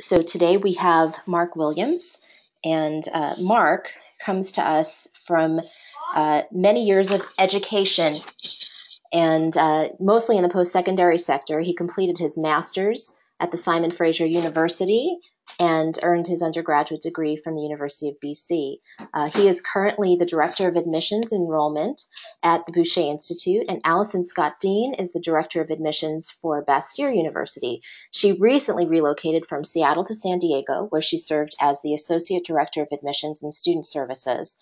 So today we have Mark Williams, and uh, Mark comes to us from uh, many years of education and uh, mostly in the post secondary sector. He completed his master's at the Simon Fraser University and earned his undergraduate degree from the University of BC. Uh, he is currently the Director of Admissions Enrollment at the Boucher Institute, and Alison Scott Dean is the Director of Admissions for Bastyr University. She recently relocated from Seattle to San Diego, where she served as the Associate Director of Admissions and Student Services.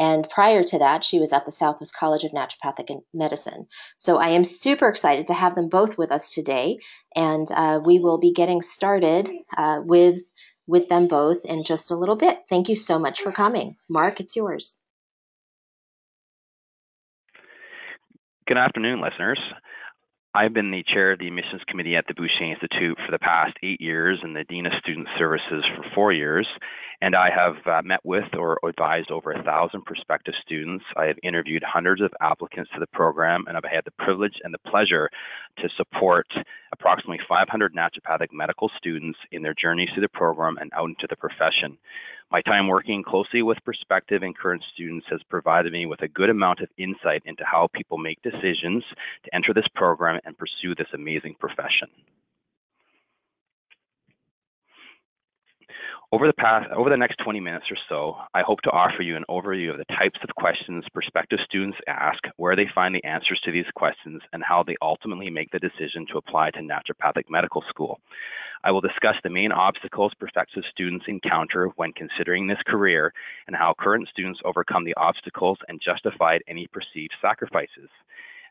And prior to that, she was at the Southwest College of Naturopathic Medicine. So I am super excited to have them both with us today. And uh, we will be getting started uh, with, with them both in just a little bit. Thank you so much for coming. Mark, it's yours. Good afternoon, listeners. I've been the chair of the admissions committee at the Boucher Institute for the past eight years and the dean of student services for four years. And I have uh, met with or advised over a thousand prospective students. I have interviewed hundreds of applicants to the program, and I've had the privilege and the pleasure to support approximately 500 naturopathic medical students in their journeys through the program and out into the profession. My time working closely with prospective and current students has provided me with a good amount of insight into how people make decisions to enter this program and pursue this amazing profession. Over the past, over the next 20 minutes or so, I hope to offer you an overview of the types of questions prospective students ask, where they find the answers to these questions, and how they ultimately make the decision to apply to naturopathic medical school. I will discuss the main obstacles prospective students encounter when considering this career and how current students overcome the obstacles and justified any perceived sacrifices.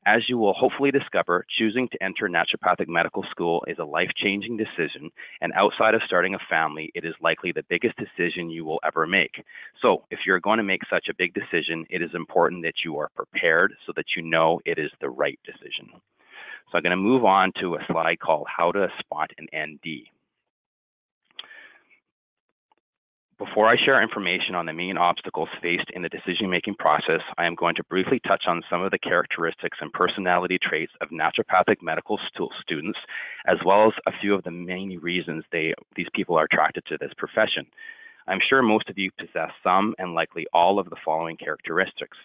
As you will hopefully discover, choosing to enter naturopathic medical school is a life changing decision, and outside of starting a family, it is likely the biggest decision you will ever make. So, if you're going to make such a big decision, it is important that you are prepared so that you know it is the right decision. So, I'm going to move on to a slide called How to Spot an ND. Before I share information on the main obstacles faced in the decision-making process, I am going to briefly touch on some of the characteristics and personality traits of naturopathic medical students, as well as a few of the main reasons they, these people are attracted to this profession. I'm sure most of you possess some and likely all of the following characteristics.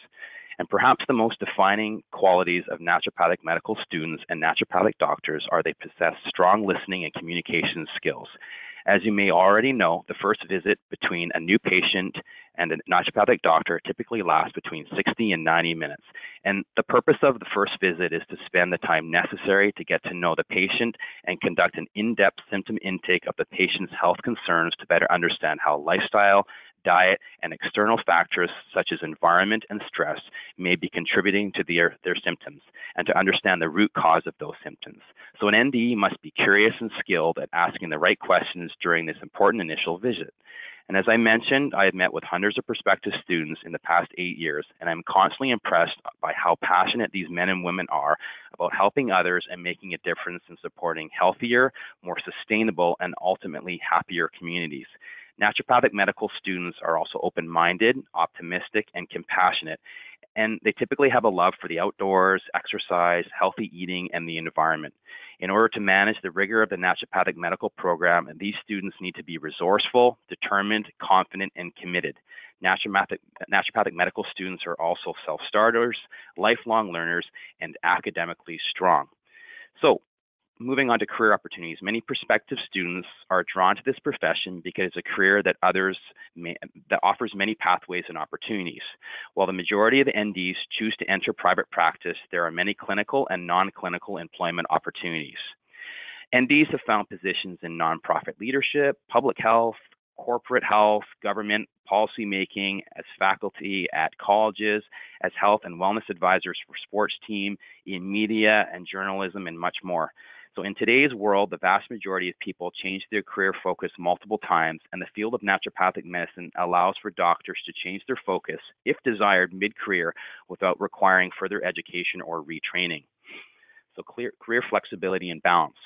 And perhaps the most defining qualities of naturopathic medical students and naturopathic doctors are they possess strong listening and communication skills. As you may already know, the first visit between a new patient and a naturopathic doctor typically lasts between 60 and 90 minutes. And the purpose of the first visit is to spend the time necessary to get to know the patient and conduct an in depth symptom intake of the patient's health concerns to better understand how lifestyle, diet, and external factors such as environment and stress may be contributing to their, their symptoms and to understand the root cause of those symptoms. So an ND must be curious and skilled at asking the right questions during this important initial visit. And as I mentioned, I have met with hundreds of prospective students in the past eight years, and I'm constantly impressed by how passionate these men and women are about helping others and making a difference in supporting healthier, more sustainable, and ultimately happier communities. Naturopathic medical students are also open minded, optimistic, and compassionate, and they typically have a love for the outdoors, exercise, healthy eating, and the environment. In order to manage the rigor of the naturopathic medical program, these students need to be resourceful, determined, confident, and committed. Naturopathic, naturopathic medical students are also self starters, lifelong learners, and academically strong. So, moving on to career opportunities, many prospective students are drawn to this profession because it's a career that others may, that offers many pathways and opportunities. While the majority of the NDs choose to enter private practice, there are many clinical and non-clinical employment opportunities. NDs have found positions in nonprofit leadership, public health, corporate health, government policy making, as faculty at colleges, as health and wellness advisors for sports team, in media and journalism, and much more. So in today's world, the vast majority of people change their career focus multiple times, and the field of naturopathic medicine allows for doctors to change their focus, if desired, mid-career without requiring further education or retraining so clear, career flexibility and balance.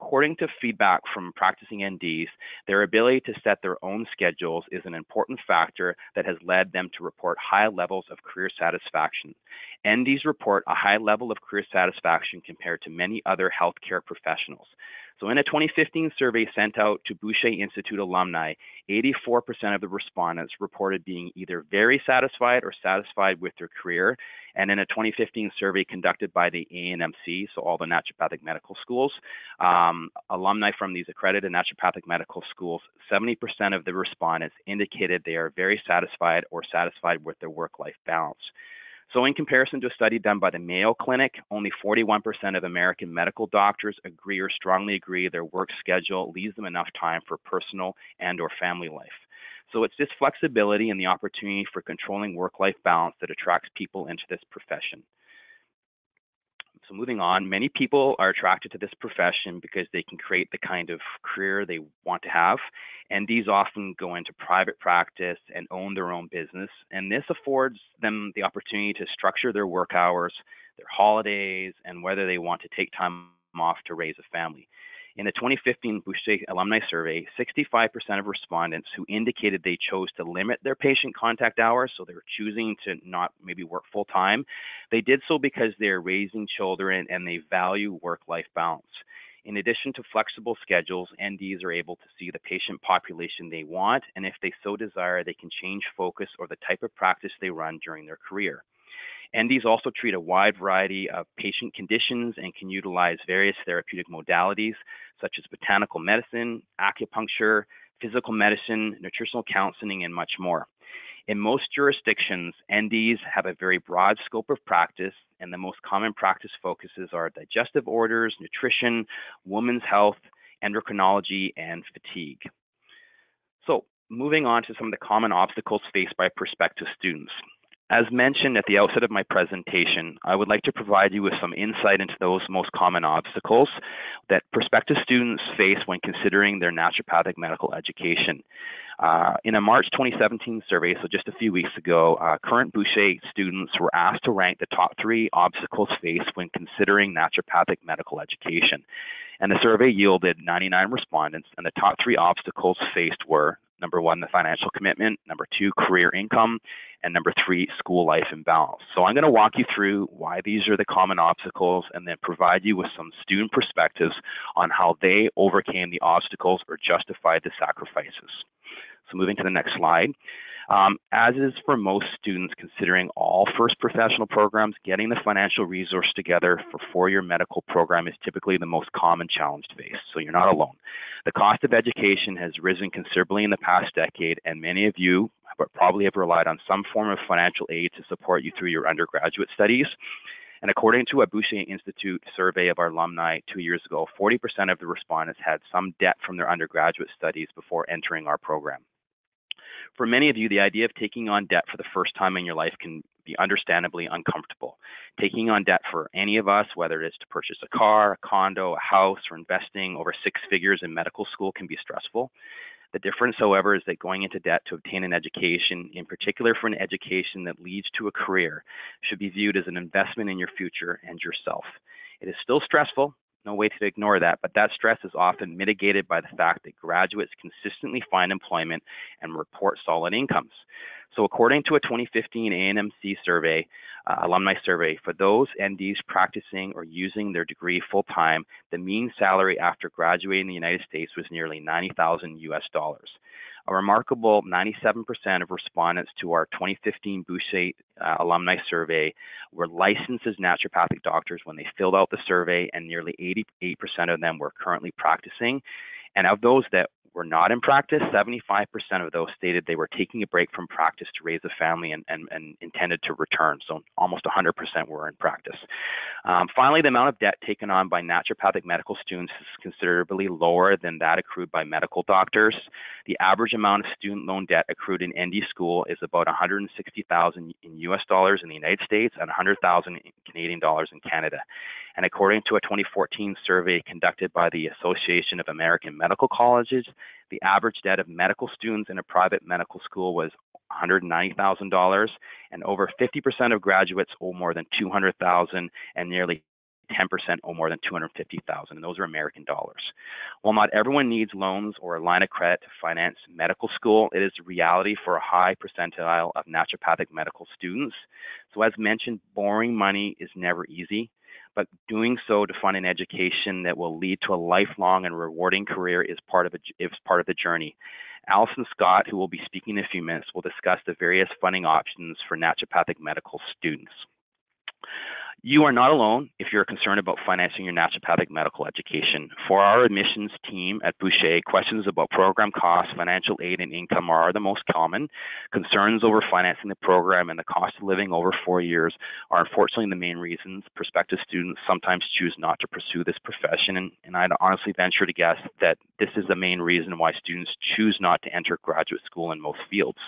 According to feedback from practicing NDs, their ability to set their own schedules is an important factor that has led them to report high levels of career satisfaction. NDs report a high level of career satisfaction compared to many other healthcare professionals. So in a 2015 survey sent out to Boucher Institute alumni, 84% of the respondents reported being either very satisfied or satisfied with their career. And in a 2015 survey conducted by the ANMC, so all the naturopathic medical schools, um, alumni from these accredited naturopathic medical schools, 70% of the respondents indicated they are very satisfied or satisfied with their work-life balance. So, in comparison to a study done by the Mayo Clinic, only 41% of American medical doctors agree or strongly agree their work schedule leaves them enough time for personal and or family life. So it's this flexibility and the opportunity for controlling work-life balance that attracts people into this profession. So moving on, many people are attracted to this profession because they can create the kind of career they want to have. And these often go into private practice and own their own business. And this affords them the opportunity to structure their work hours, their holidays, and whether they want to take time off to raise a family. In the 2015 Boucher alumni survey, 65% of respondents who indicated they chose to limit their patient contact hours, so they were choosing to not maybe work full time, they did so because they're raising children and they value work life balance. In addition to flexible schedules, NDs are able to see the patient population they want, and if they so desire, they can change focus or the type of practice they run during their career. NDs also treat a wide variety of patient conditions and can utilize various therapeutic modalities such as botanical medicine, acupuncture, physical medicine, nutritional counseling, and much more. In most jurisdictions, NDs have a very broad scope of practice, and the most common practice focuses are digestive orders, nutrition, women's health, endocrinology, and fatigue. So, moving on to some of the common obstacles faced by prospective students. As mentioned at the outset of my presentation, I would like to provide you with some insight into those most common obstacles that prospective students face when considering their naturopathic medical education. Uh, in a March 2017 survey, so just a few weeks ago, uh, current Boucher students were asked to rank the top three obstacles faced when considering naturopathic medical education. And the survey yielded 99 respondents, and the top three obstacles faced were number one, the financial commitment, number two, career income, and number three, school life and balance. So I'm going to walk you through why these are the common obstacles and then provide you with some student perspectives on how they overcame the obstacles or justified the sacrifices. So moving to the next slide. Um, as is for most students considering all first professional programs, getting the financial resource together for four-year medical program is typically the most common challenge faced, so you're not alone. The cost of education has risen considerably in the past decade, and many of you probably have relied on some form of financial aid to support you through your undergraduate studies. And according to a Boucher Institute survey of our alumni two years ago, 40% of the respondents had some debt from their undergraduate studies before entering our program for many of you, the idea of taking on debt for the first time in your life can be understandably uncomfortable. Taking on debt for any of us, whether it is to purchase a car, a condo, a house, or investing over six figures in medical school, can be stressful. The difference, however, is that going into debt to obtain an education, in particular for an education that leads to a career, should be viewed as an investment in your future and yourself. It is still stressful, no way to ignore that, but that stress is often mitigated by the fact that graduates consistently find employment and report solid incomes. So, according to a 2015 ANMC survey, uh, alumni survey, for those NDs practicing or using their degree full time, the mean salary after graduating in the United States was nearly 90,000 US dollars. A remarkable 97% of respondents to our 2015 Boucher uh, alumni survey were licensed as naturopathic doctors when they filled out the survey, and nearly 88% of them were currently practicing. And of those that were not in practice, 75% of those stated they were taking a break from practice to raise a family and, and, and intended to return. So almost 100% were in practice. Um, finally, the amount of debt taken on by naturopathic medical students is considerably lower than that accrued by medical doctors. The average amount of student loan debt accrued in ND school is about 160,000 in US dollars in the United States and 100,000 Canadian dollars in Canada. And according to a 2014 survey conducted by the Association of American Medical Colleges, the average debt of medical students in a private medical school was $190,000, and over 50% of graduates owe more than 200,000, and nearly 10% owe more than 250,000, and those are American dollars. While not everyone needs loans or a line of credit to finance medical school, it is a reality for a high percentile of naturopathic medical students. So as mentioned, borrowing money is never easy but doing so to fund an education that will lead to a lifelong and rewarding career is part of, a, is part of the journey. Alison Scott, who will be speaking in a few minutes, will discuss the various funding options for naturopathic medical students. You are not alone if you're concerned about financing your naturopathic medical education. For our admissions team at Boucher, questions about program costs, financial aid, and income are the most common. Concerns over financing the program and the cost of living over four years are unfortunately the main reasons prospective students sometimes choose not to pursue this profession. And, and I'd honestly venture to guess that this is the main reason why students choose not to enter graduate school in most fields.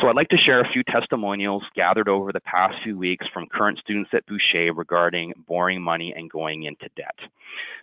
So I'd like to share a few testimonials gathered over the past few weeks from current students at Boucher regarding borrowing money and going into debt.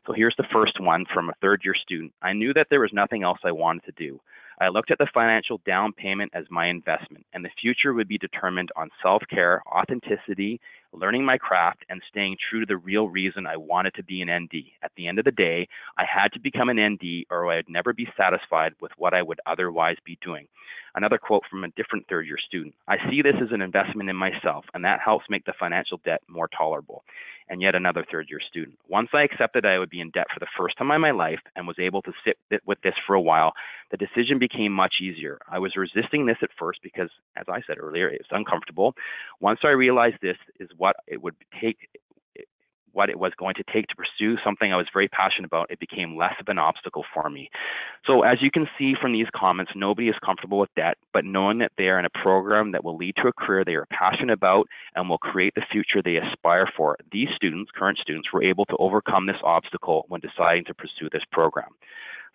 So here's the first one from a third year student. I knew that there was nothing else I wanted to do. I looked at the financial down payment as my investment, and the future would be determined on self care, authenticity, learning my craft, and staying true to the real reason I wanted to be an ND. At the end of the day, I had to become an ND or I'd never be satisfied with what I would otherwise be doing. Another quote from a different third year student I see this as an investment in myself, and that helps make the financial debt more tolerable. And yet another third year student. Once I accepted I would be in debt for the first time in my life and was able to sit with this for a while, the decision became much easier. I was resisting this at first because, as I said earlier, it was uncomfortable. Once I realized this is what it would take what it was going to take to pursue something I was very passionate about, it became less of an obstacle for me. So, as you can see from these comments, nobody is comfortable with debt, but knowing that they are in a program that will lead to a career they are passionate about and will create the future they aspire for, these students, current students, were able to overcome this obstacle when deciding to pursue this program.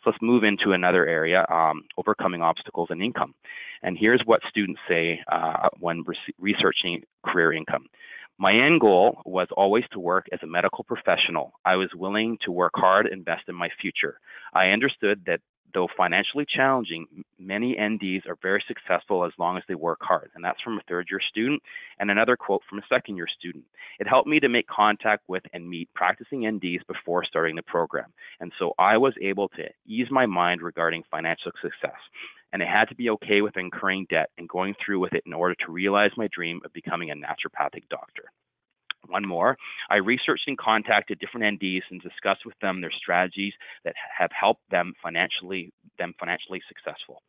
So let's move into another area, um, overcoming obstacles and income. And here's what students say uh, when re researching career income. My end goal was always to work as a medical professional. I was willing to work hard, invest in my future. I understood that though financially challenging, many NDs are very successful as long as they work hard. And that's from a third year student. And another quote from a second year student. It helped me to make contact with and meet practicing NDs before starting the program. And so I was able to ease my mind regarding financial success. And I had to be okay with incurring debt and going through with it in order to realize my dream of becoming a naturopathic doctor. One more. I researched and contacted different NDs and discussed with them their strategies that have helped them financially them financially successful.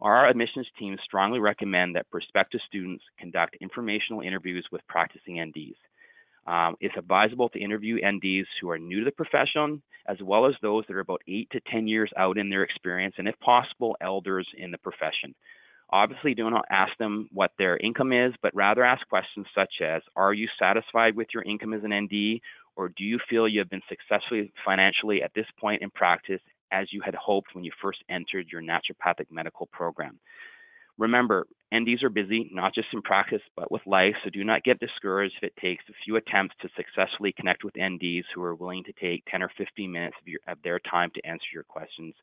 Our admissions team strongly recommend that prospective students conduct informational interviews with practicing NDs. Um, it's advisable to interview NDs who are new to the profession, as well as those that are about eight to 10 years out in their experience, and if possible, elders in the profession. Obviously, do not ask them what their income is, but rather ask questions such as Are you satisfied with your income as an ND, or do you feel you have been successfully financially at this point in practice as you had hoped when you first entered your naturopathic medical program? Remember, NDs are busy, not just in practice, but with life, so do not get discouraged if it takes a few attempts to successfully connect with NDs who are willing to take 10 or 15 minutes of, your, of their time to answer your questions.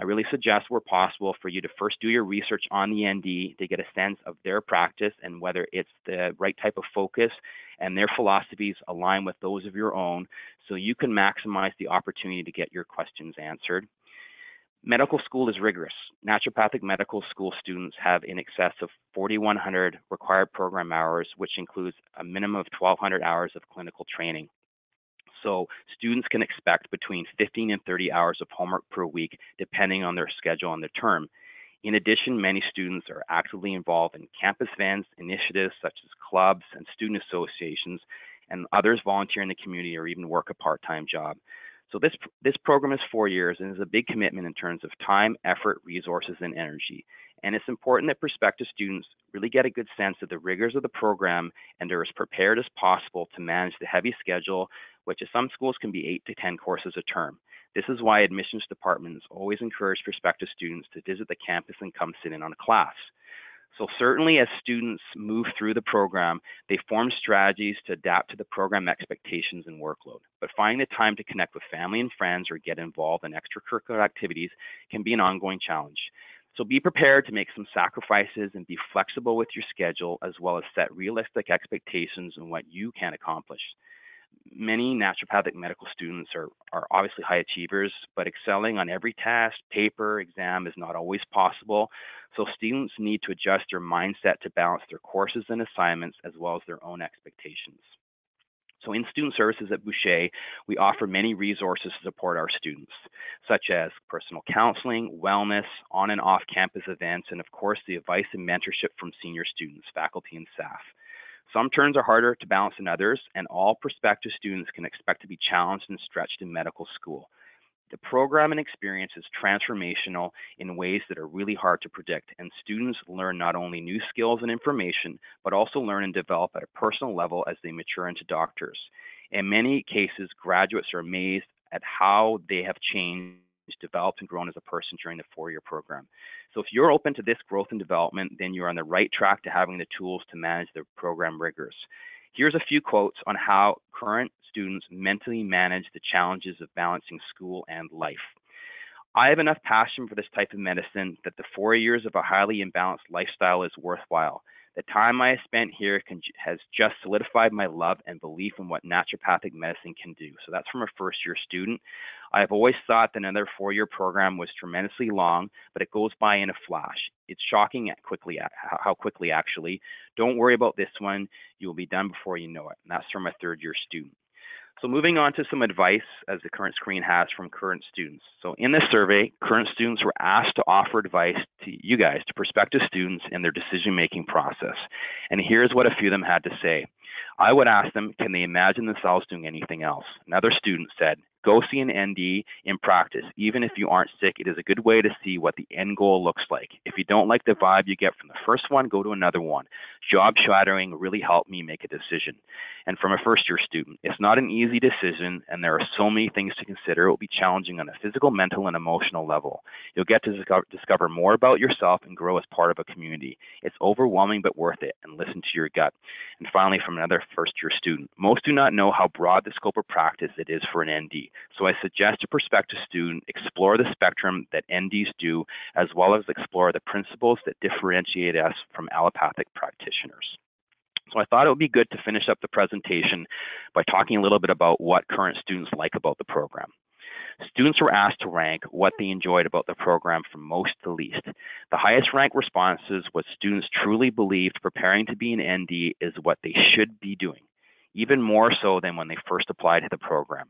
I really suggest where possible for you to first do your research on the ND to get a sense of their practice and whether it's the right type of focus and their philosophies align with those of your own so you can maximize the opportunity to get your questions answered. Medical school is rigorous. Naturopathic medical school students have in excess of 4,100 required program hours, which includes a minimum of 1,200 hours of clinical training. So students can expect between 15 and 30 hours of homework per week, depending on their schedule and their term. In addition, many students are actively involved in campus events, initiatives such as clubs and student associations, and others volunteer in the community or even work a part-time job. So this, this program is four years and is a big commitment in terms of time, effort, resources, and energy. And it's important that prospective students really get a good sense of the rigors of the program and are as prepared as possible to manage the heavy schedule, which at some schools can be eight to 10 courses a term. This is why admissions departments always encourage prospective students to visit the campus and come sit in on a class. So certainly as students move through the program, they form strategies to adapt to the program expectations and workload. But finding the time to connect with family and friends or get involved in extracurricular activities can be an ongoing challenge. So be prepared to make some sacrifices and be flexible with your schedule as well as set realistic expectations on what you can accomplish many naturopathic medical students are, are obviously high achievers, but excelling on every test, paper, exam is not always possible. So students need to adjust their mindset to balance their courses and assignments as well as their own expectations. So in student services at Boucher, we offer many resources to support our students, such as personal counseling, wellness, on and off campus events, and of course the advice and mentorship from senior students, faculty, and staff. Some turns are harder to balance than others, and all prospective students can expect to be challenged and stretched in medical school. The program and experience is transformational in ways that are really hard to predict, and students learn not only new skills and information, but also learn and develop at a personal level as they mature into doctors. In many cases, graduates are amazed at how they have changed, developed, and grown as a person during the four year program. So, if you're open to this growth and development, then you're on the right track to having the tools to manage the program rigors. Here's a few quotes on how current students mentally manage the challenges of balancing school and life. I have enough passion for this type of medicine that the four years of a highly imbalanced lifestyle is worthwhile. The time I spent here can, has just solidified my love and belief in what naturopathic medicine can do. So that's from a first year student. I have always thought that another four year program was tremendously long, but it goes by in a flash. It's shocking at quickly how quickly actually. Don't worry about this one. You will be done before you know it. And that's from a third year student. So moving on to some advice as the current screen has from current students. So in this survey, current students were asked to offer advice to you guys, to prospective students in their decision-making process. And here's what a few of them had to say. I would ask them, can they imagine themselves doing anything else? Another student said, Go see an ND in practice. Even if you aren't sick, it is a good way to see what the end goal looks like. If you don't like the vibe you get from the first one, go to another one. Job shadowing really helped me make a decision. And from a first year student, it's not an easy decision, and there are so many things to consider. It will be challenging on a physical, mental, and emotional level. You'll get to discover more about yourself and grow as part of a community. It's overwhelming but worth it, and listen to your gut. And finally, from another first year student, most do not know how broad the scope of practice it is for an ND. So I suggest a prospective student explore the spectrum that NDs do, as well as explore the principles that differentiate us from allopathic practitioners. So I thought it would be good to finish up the presentation by talking a little bit about what current students like about the program. Students were asked to rank what they enjoyed about the program from most to least. The highest ranked responses was students truly believed preparing to be an ND is what they should be doing, even more so than when they first applied to the program.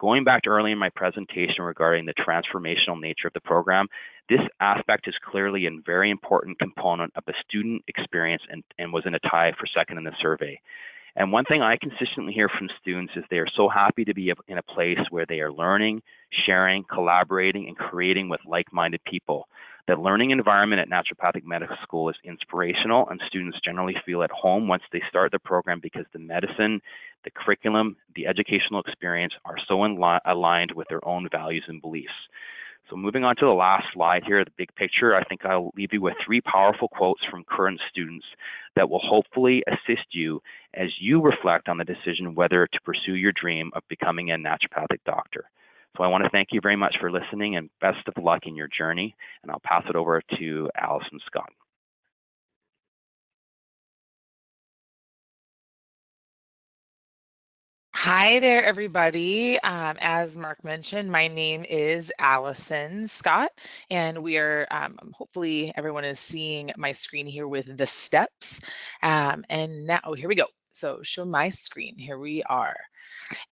Going back to early in my presentation regarding the transformational nature of the program, this aspect is clearly a very important component of the student experience and, and was in a tie for second in the survey. And one thing I consistently hear from students is they are so happy to be in a place where they are learning, sharing, collaborating, and creating with like minded people. The learning environment at Naturopathic Medical School is inspirational, and students generally feel at home once they start the program because the medicine, the curriculum, the educational experience are so aligned with their own values and beliefs. So moving on to the last slide here, the big picture, I think I'll leave you with three powerful quotes from current students that will hopefully assist you as you reflect on the decision whether to pursue your dream of becoming a naturopathic doctor. So I want to thank you very much for listening and best of luck in your journey. And I'll pass it over to Alison Scott. Hi there, everybody. Um, as Mark mentioned, my name is Alison Scott, and we are um, hopefully everyone is seeing my screen here with the steps. Um, and now, oh, here we go. So show my screen. Here we are.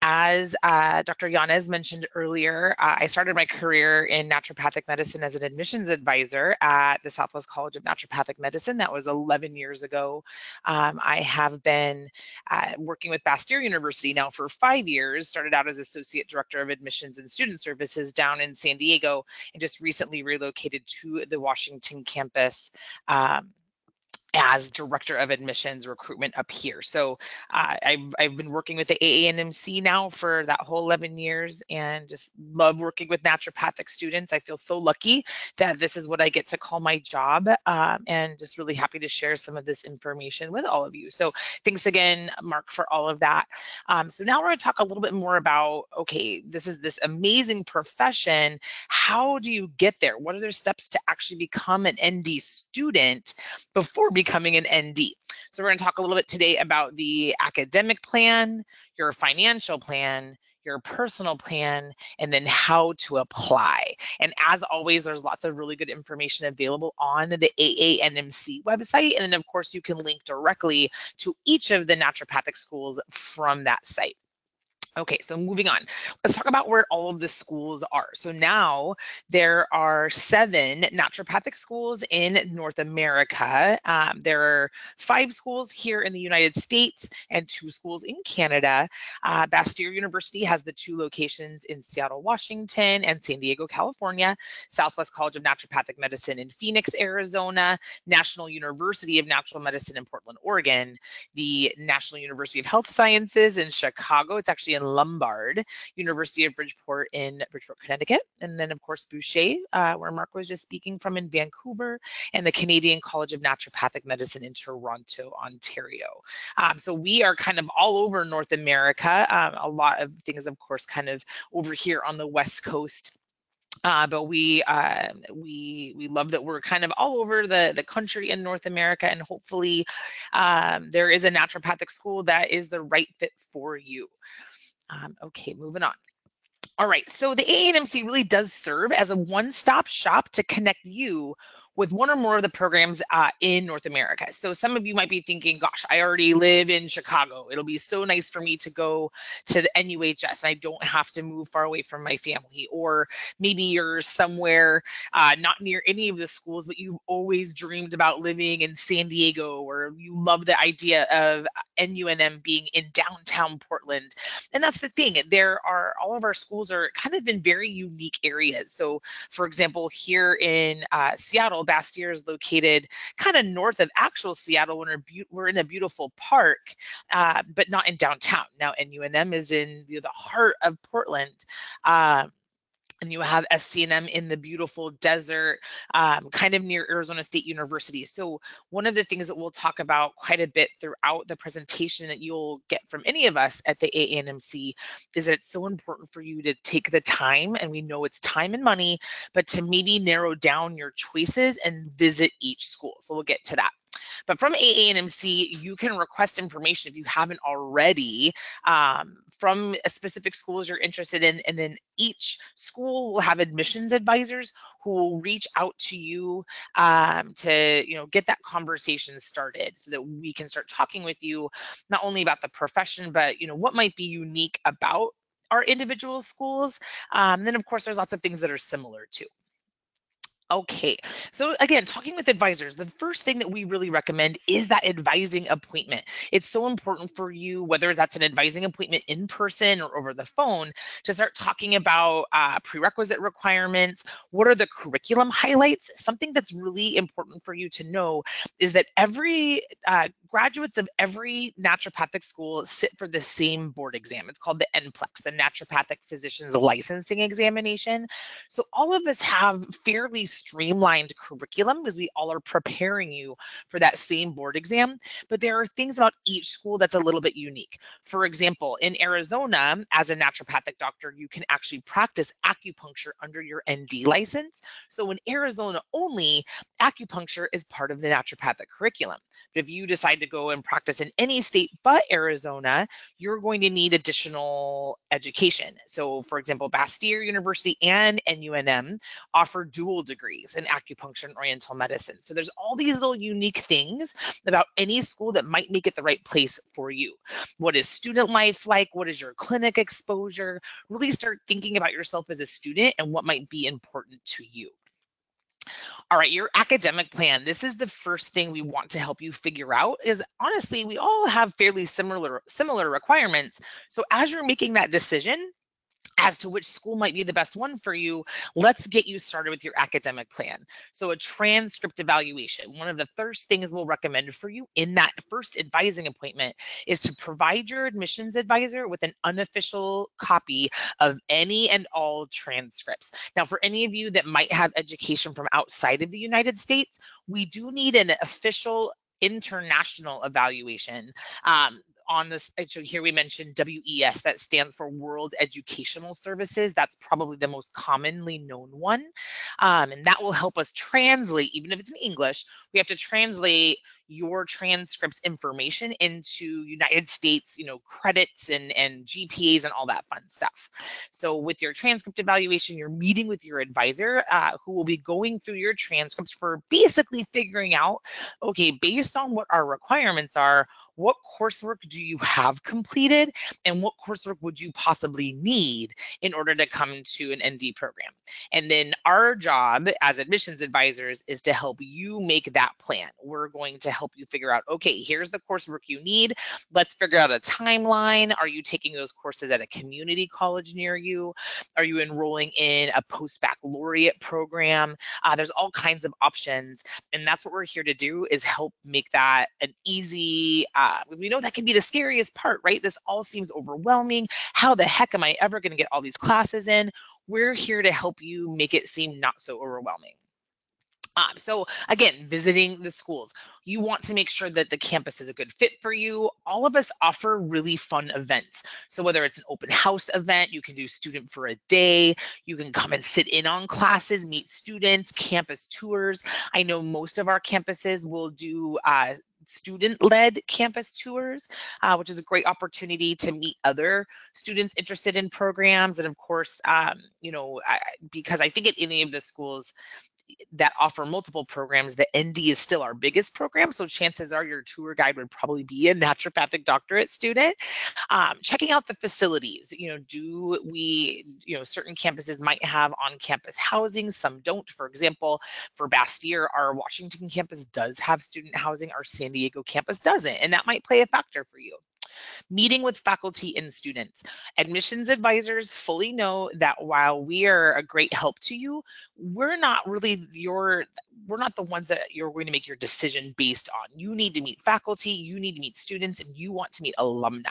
As uh, Dr. Yanez mentioned earlier, uh, I started my career in naturopathic medicine as an admissions advisor at the Southwest College of Naturopathic Medicine. That was 11 years ago. Um, I have been uh, working with Bastyr University now for five years, started out as Associate Director of Admissions and Student Services down in San Diego, and just recently relocated to the Washington campus um, as director of admissions recruitment up here. So uh, I've, I've been working with the AANMC now for that whole 11 years and just love working with naturopathic students. I feel so lucky that this is what I get to call my job um, and just really happy to share some of this information with all of you. So thanks again, Mark, for all of that. Um, so now we're going to talk a little bit more about, okay, this is this amazing profession. How do you get there? What are the steps to actually become an ND student before becoming an ND. So we're going to talk a little bit today about the academic plan, your financial plan, your personal plan, and then how to apply. And as always, there's lots of really good information available on the AANMC website. And then, of course, you can link directly to each of the naturopathic schools from that site. Okay, so moving on. Let's talk about where all of the schools are. So now there are seven naturopathic schools in North America. Um, there are five schools here in the United States and two schools in Canada. Uh, Bastyr University has the two locations in Seattle, Washington and San Diego, California. Southwest College of Naturopathic Medicine in Phoenix, Arizona. National University of Natural Medicine in Portland, Oregon. The National University of Health Sciences in Chicago. It's actually in in Lombard, University of Bridgeport in Bridgeport, Connecticut, and then of course Boucher, uh, where Mark was just speaking from in Vancouver, and the Canadian College of Naturopathic Medicine in Toronto, Ontario. Um, so we are kind of all over North America. Um, a lot of things, of course, kind of over here on the West Coast. Uh, but we uh, we we love that we're kind of all over the the country in North America, and hopefully um, there is a naturopathic school that is the right fit for you. Um, okay, moving on. All right, so the AANMC really does serve as a one-stop shop to connect you with one or more of the programs uh, in North America. So some of you might be thinking, gosh, I already live in Chicago. It'll be so nice for me to go to the NUHS and I don't have to move far away from my family. Or maybe you're somewhere uh, not near any of the schools, but you've always dreamed about living in San Diego, or you love the idea of NUNM being in downtown Portland. And that's the thing, there are all of our schools are kind of in very unique areas. So for example, here in uh, Seattle, Seattle. Bastyr is located kind of north of actual Seattle. We're a, we're in a beautiful park, uh, but not in downtown. Now, NUNM is in the, the heart of Portland. Uh, and you have SCNM in the beautiful desert, um, kind of near Arizona State University. So one of the things that we'll talk about quite a bit throughout the presentation that you'll get from any of us at the AANMC is that it's so important for you to take the time, and we know it's time and money, but to maybe narrow down your choices and visit each school. So we'll get to that. But from AANMC, you can request information if you haven't already um, from a specific schools you're interested in. And then each school will have admissions advisors who will reach out to you um, to, you know, get that conversation started so that we can start talking with you, not only about the profession, but, you know, what might be unique about our individual schools. Um, then of course, there's lots of things that are similar too. Okay, so again, talking with advisors, the first thing that we really recommend is that advising appointment. It's so important for you, whether that's an advising appointment in person or over the phone, to start talking about uh, prerequisite requirements. What are the curriculum highlights? Something that's really important for you to know is that every uh, graduates of every naturopathic school sit for the same board exam. It's called the NPLEX, the Naturopathic Physicians Licensing Examination. So all of us have fairly streamlined curriculum because we all are preparing you for that same board exam. But there are things about each school that's a little bit unique. For example, in Arizona, as a naturopathic doctor, you can actually practice acupuncture under your ND license. So in Arizona only, acupuncture is part of the naturopathic curriculum. But if you decide to go and practice in any state but Arizona, you're going to need additional education. So for example, Bastyr University and NUNM offer dual degrees degrees in acupuncture and oriental medicine. So there's all these little unique things about any school that might make it the right place for you. What is student life like? What is your clinic exposure? Really start thinking about yourself as a student and what might be important to you. All right, your academic plan. This is the first thing we want to help you figure out is honestly, we all have fairly similar similar requirements. So as you're making that decision, as to which school might be the best one for you, let's get you started with your academic plan. So a transcript evaluation, one of the first things we'll recommend for you in that first advising appointment is to provide your admissions advisor with an unofficial copy of any and all transcripts. Now, for any of you that might have education from outside of the United States, we do need an official international evaluation. Um, on this, so here we mentioned WES, that stands for World Educational Services. That's probably the most commonly known one. Um, and that will help us translate, even if it's in English, we have to translate your transcripts information into United States, you know, credits and, and GPAs and all that fun stuff. So with your transcript evaluation, you're meeting with your advisor uh, who will be going through your transcripts for basically figuring out, okay, based on what our requirements are, what coursework do you have completed and what coursework would you possibly need in order to come to an ND program? And then our job as admissions advisors is to help you make that plan. We're going to help you figure out, okay, here's the coursework you need. Let's figure out a timeline. Are you taking those courses at a community college near you? Are you enrolling in a post-baccalaureate program? Uh, there's all kinds of options. And that's what we're here to do is help make that an easy, uh, because we know that can be the scariest part, right? This all seems overwhelming. How the heck am I ever going to get all these classes in? We're here to help you make it seem not so overwhelming. So again, visiting the schools, you want to make sure that the campus is a good fit for you. All of us offer really fun events. So whether it's an open house event, you can do student for a day, you can come and sit in on classes, meet students, campus tours. I know most of our campuses will do uh, student-led campus tours, uh, which is a great opportunity to meet other students interested in programs. And of course, um, you know, I, because I think at any of the schools, that offer multiple programs, the ND is still our biggest program. So chances are your tour guide would probably be a naturopathic doctorate student. Um, checking out the facilities, you know, do we, you know, certain campuses might have on-campus housing, some don't. For example, for Bastyr, our Washington campus does have student housing, our San Diego campus doesn't, and that might play a factor for you meeting with faculty and students. Admissions advisors fully know that while we are a great help to you, we're not really your, we're not the ones that you're going to make your decision based on. You need to meet faculty, you need to meet students, and you want to meet alumni.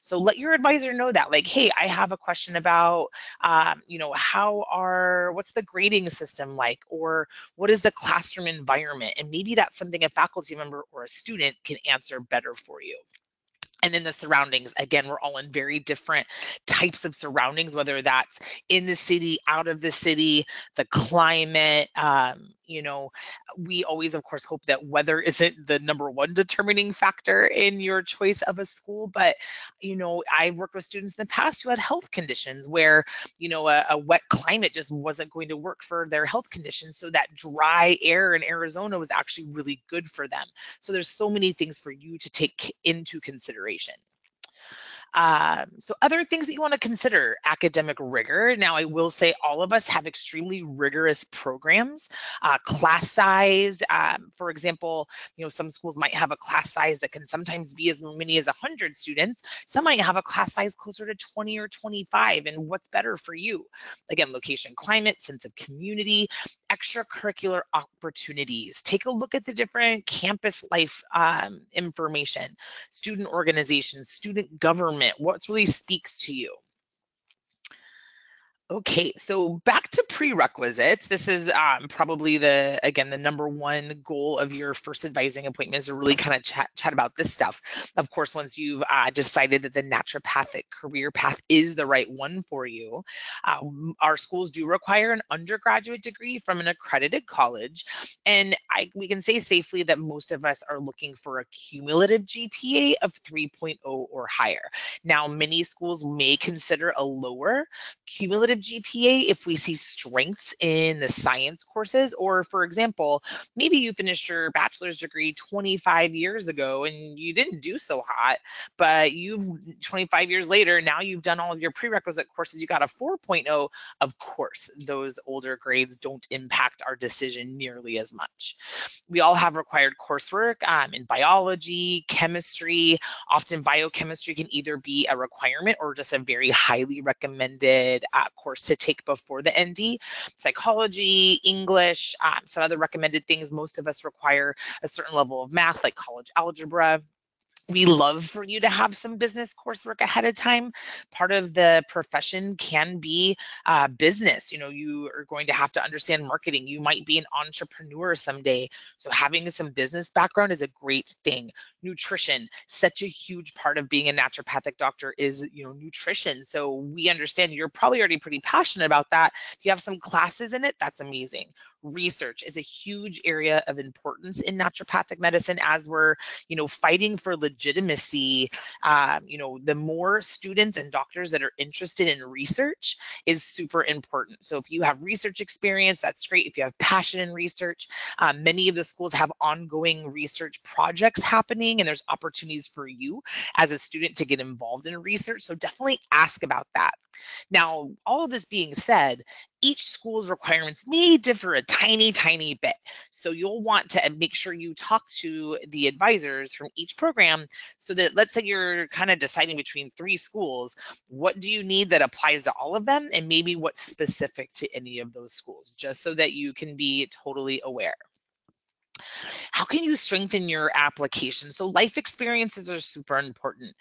So let your advisor know that, like, hey, I have a question about, um, you know, how are, what's the grading system like, or what is the classroom environment? And maybe that's something a faculty member or a student can answer better for you and then the surroundings again we're all in very different types of surroundings whether that's in the city out of the city the climate um, you know we always of course hope that weather isn't the number one determining factor in your choice of a school but you know i've worked with students in the past who had health conditions where you know a, a wet climate just wasn't going to work for their health conditions so that dry air in arizona was actually really good for them. So there's so many things for you to take into consideration um, so other things that you want to consider, academic rigor. Now, I will say all of us have extremely rigorous programs. Uh, class size, um, for example, you know, some schools might have a class size that can sometimes be as many as 100 students. Some might have a class size closer to 20 or 25. And what's better for you? Again, location, climate, sense of community, extracurricular opportunities. Take a look at the different campus life um, information, student organizations, student government, what really speaks to you? Okay, so back to prerequisites. This is um, probably the, again, the number one goal of your first advising appointment is to really kind of chat, chat about this stuff. Of course, once you've uh, decided that the naturopathic career path is the right one for you, uh, our schools do require an undergraduate degree from an accredited college. And I, we can say safely that most of us are looking for a cumulative GPA of 3.0 or higher. Now, many schools may consider a lower cumulative GPA if we see strengths in the science courses, or for example, maybe you finished your bachelor's degree 25 years ago and you didn't do so hot, but you've 25 years later, now you've done all of your prerequisite courses, you got a 4.0. Of course, those older grades don't impact our decision nearly as much. We all have required coursework um, in biology, chemistry. Often biochemistry can either be a requirement or just a very highly recommended uh, course to take before the ND. Psychology, English, um, some other recommended things. Most of us require a certain level of math, like college algebra we love for you to have some business coursework ahead of time. Part of the profession can be uh, business. You know, you are going to have to understand marketing. You might be an entrepreneur someday. So having some business background is a great thing. Nutrition, such a huge part of being a naturopathic doctor is, you know, nutrition. So we understand you're probably already pretty passionate about that. If you have some classes in it, that's amazing research is a huge area of importance in naturopathic medicine as we're, you know, fighting for legitimacy. Um, you know, the more students and doctors that are interested in research is super important. So if you have research experience, that's great. If you have passion in research, um, many of the schools have ongoing research projects happening and there's opportunities for you as a student to get involved in research. So definitely ask about that. Now, all of this being said, each school's requirements may differ a tiny, tiny bit. So you'll want to uh, make sure you talk to the advisors from each program so that let's say you're kind of deciding between three schools, what do you need that applies to all of them and maybe what's specific to any of those schools, just so that you can be totally aware. How can you strengthen your application? So life experiences are super important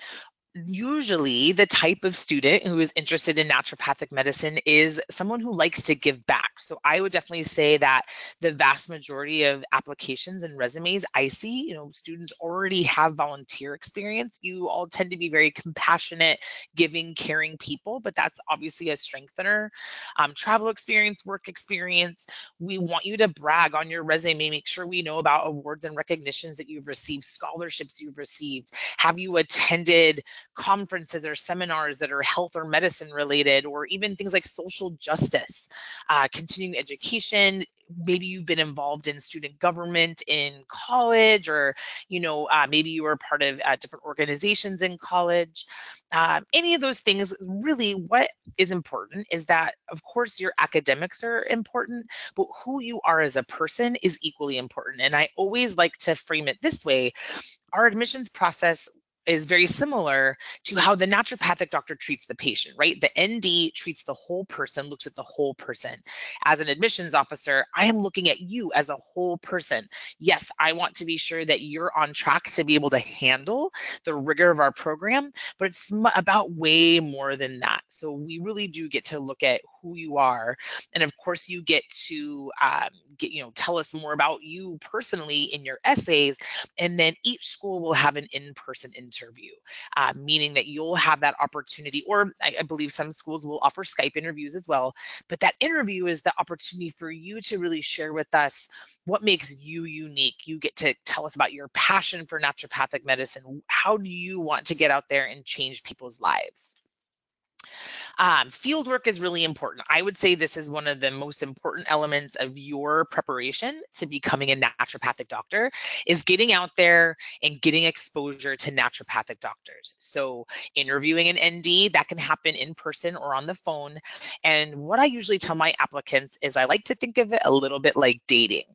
usually the type of student who is interested in naturopathic medicine is someone who likes to give back. So I would definitely say that the vast majority of applications and resumes I see, you know, students already have volunteer experience. You all tend to be very compassionate, giving, caring people, but that's obviously a strengthener. Um, travel experience, work experience. We want you to brag on your resume, make sure we know about awards and recognitions that you've received, scholarships you've received. Have you attended conferences or seminars that are health or medicine related, or even things like social justice, uh, continuing education. Maybe you've been involved in student government in college, or you know, uh, maybe you were part of uh, different organizations in college. Um, any of those things, really, what is important is that, of course, your academics are important, but who you are as a person is equally important. And I always like to frame it this way our admissions process is very similar to how the naturopathic doctor treats the patient, right? The ND treats the whole person, looks at the whole person. As an admissions officer, I am looking at you as a whole person. Yes, I want to be sure that you're on track to be able to handle the rigor of our program, but it's about way more than that. So we really do get to look at who you are. And of course, you get to um, get, you know, tell us more about you personally in your essays. And then each school will have an in-person interview, uh, meaning that you'll have that opportunity, or I, I believe some schools will offer Skype interviews as well. But that interview is the opportunity for you to really share with us what makes you unique. You get to tell us about your passion for naturopathic medicine. How do you want to get out there and change people's lives? Um, field work is really important. I would say this is one of the most important elements of your preparation to becoming a naturopathic doctor is getting out there and getting exposure to naturopathic doctors. So interviewing an ND, that can happen in person or on the phone. And what I usually tell my applicants is I like to think of it a little bit like dating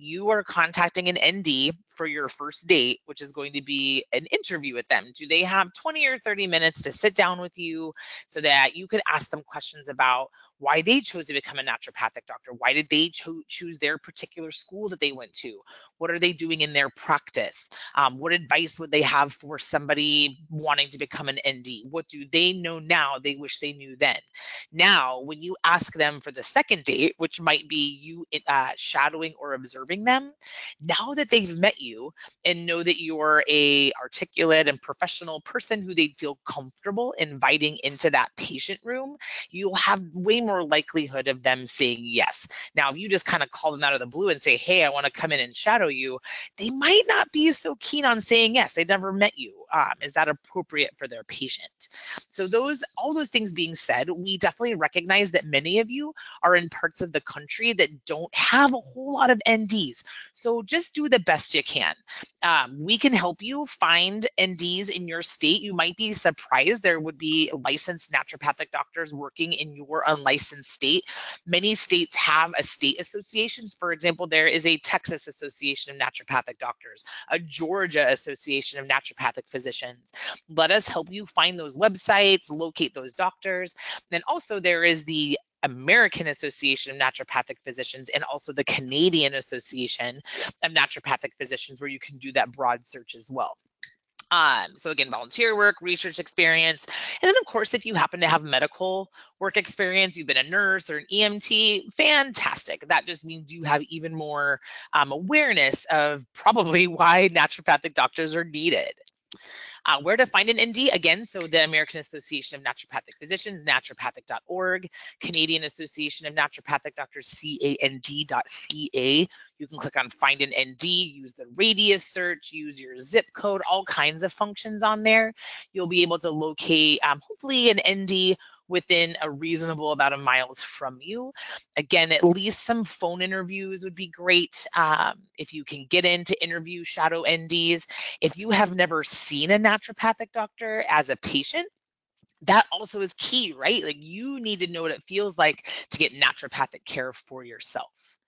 you are contacting an ND for your first date, which is going to be an interview with them. Do they have 20 or 30 minutes to sit down with you so that you can ask them questions about why they chose to become a naturopathic doctor. Why did they cho- choose their particular school that they went to? What are they doing in their practice? Um, what advice would they have for somebody wanting to become an ND? What do they know now they wish they knew then? Now, when you ask them for the second date, which might be you uh, shadowing or observing them, now that they've met you and know that you're a articulate and professional person who they'd feel comfortable inviting into that patient room, you'll have way more more likelihood of them saying yes. Now, if you just kind of call them out of the blue and say, hey, I want to come in and shadow you, they might not be so keen on saying yes. They've never met you. Um, is that appropriate for their patient? So those, all those things being said, we definitely recognize that many of you are in parts of the country that don't have a whole lot of NDs. So just do the best you can. Um, we can help you find NDs in your state. You might be surprised there would be licensed naturopathic doctors working in your unlicensed state. Many states have a state associations. For example, there is a Texas Association of Naturopathic Doctors, a Georgia Association of Naturopathic Physicians. Let us help you find those websites, locate those doctors. And also there is the American Association of Naturopathic Physicians and also the Canadian Association of Naturopathic Physicians, where you can do that broad search as well. Um, so again, volunteer work, research experience, and then of course, if you happen to have medical work experience, you've been a nurse or an EMT, fantastic. That just means you have even more um, awareness of probably why naturopathic doctors are needed. Uh, where to find an ND? Again, so the American Association of Naturopathic Physicians, naturopathic.org, Canadian Association of Naturopathic Doctors, CAND.ca. You can click on find an ND, use the radius search, use your zip code, all kinds of functions on there. You'll be able to locate um, hopefully an ND within a reasonable amount of miles from you. Again, at least some phone interviews would be great. Um, if you can get in to interview shadow NDs. If you have never seen a naturopathic doctor as a patient, that also is key, right? Like you need to know what it feels like to get naturopathic care for yourself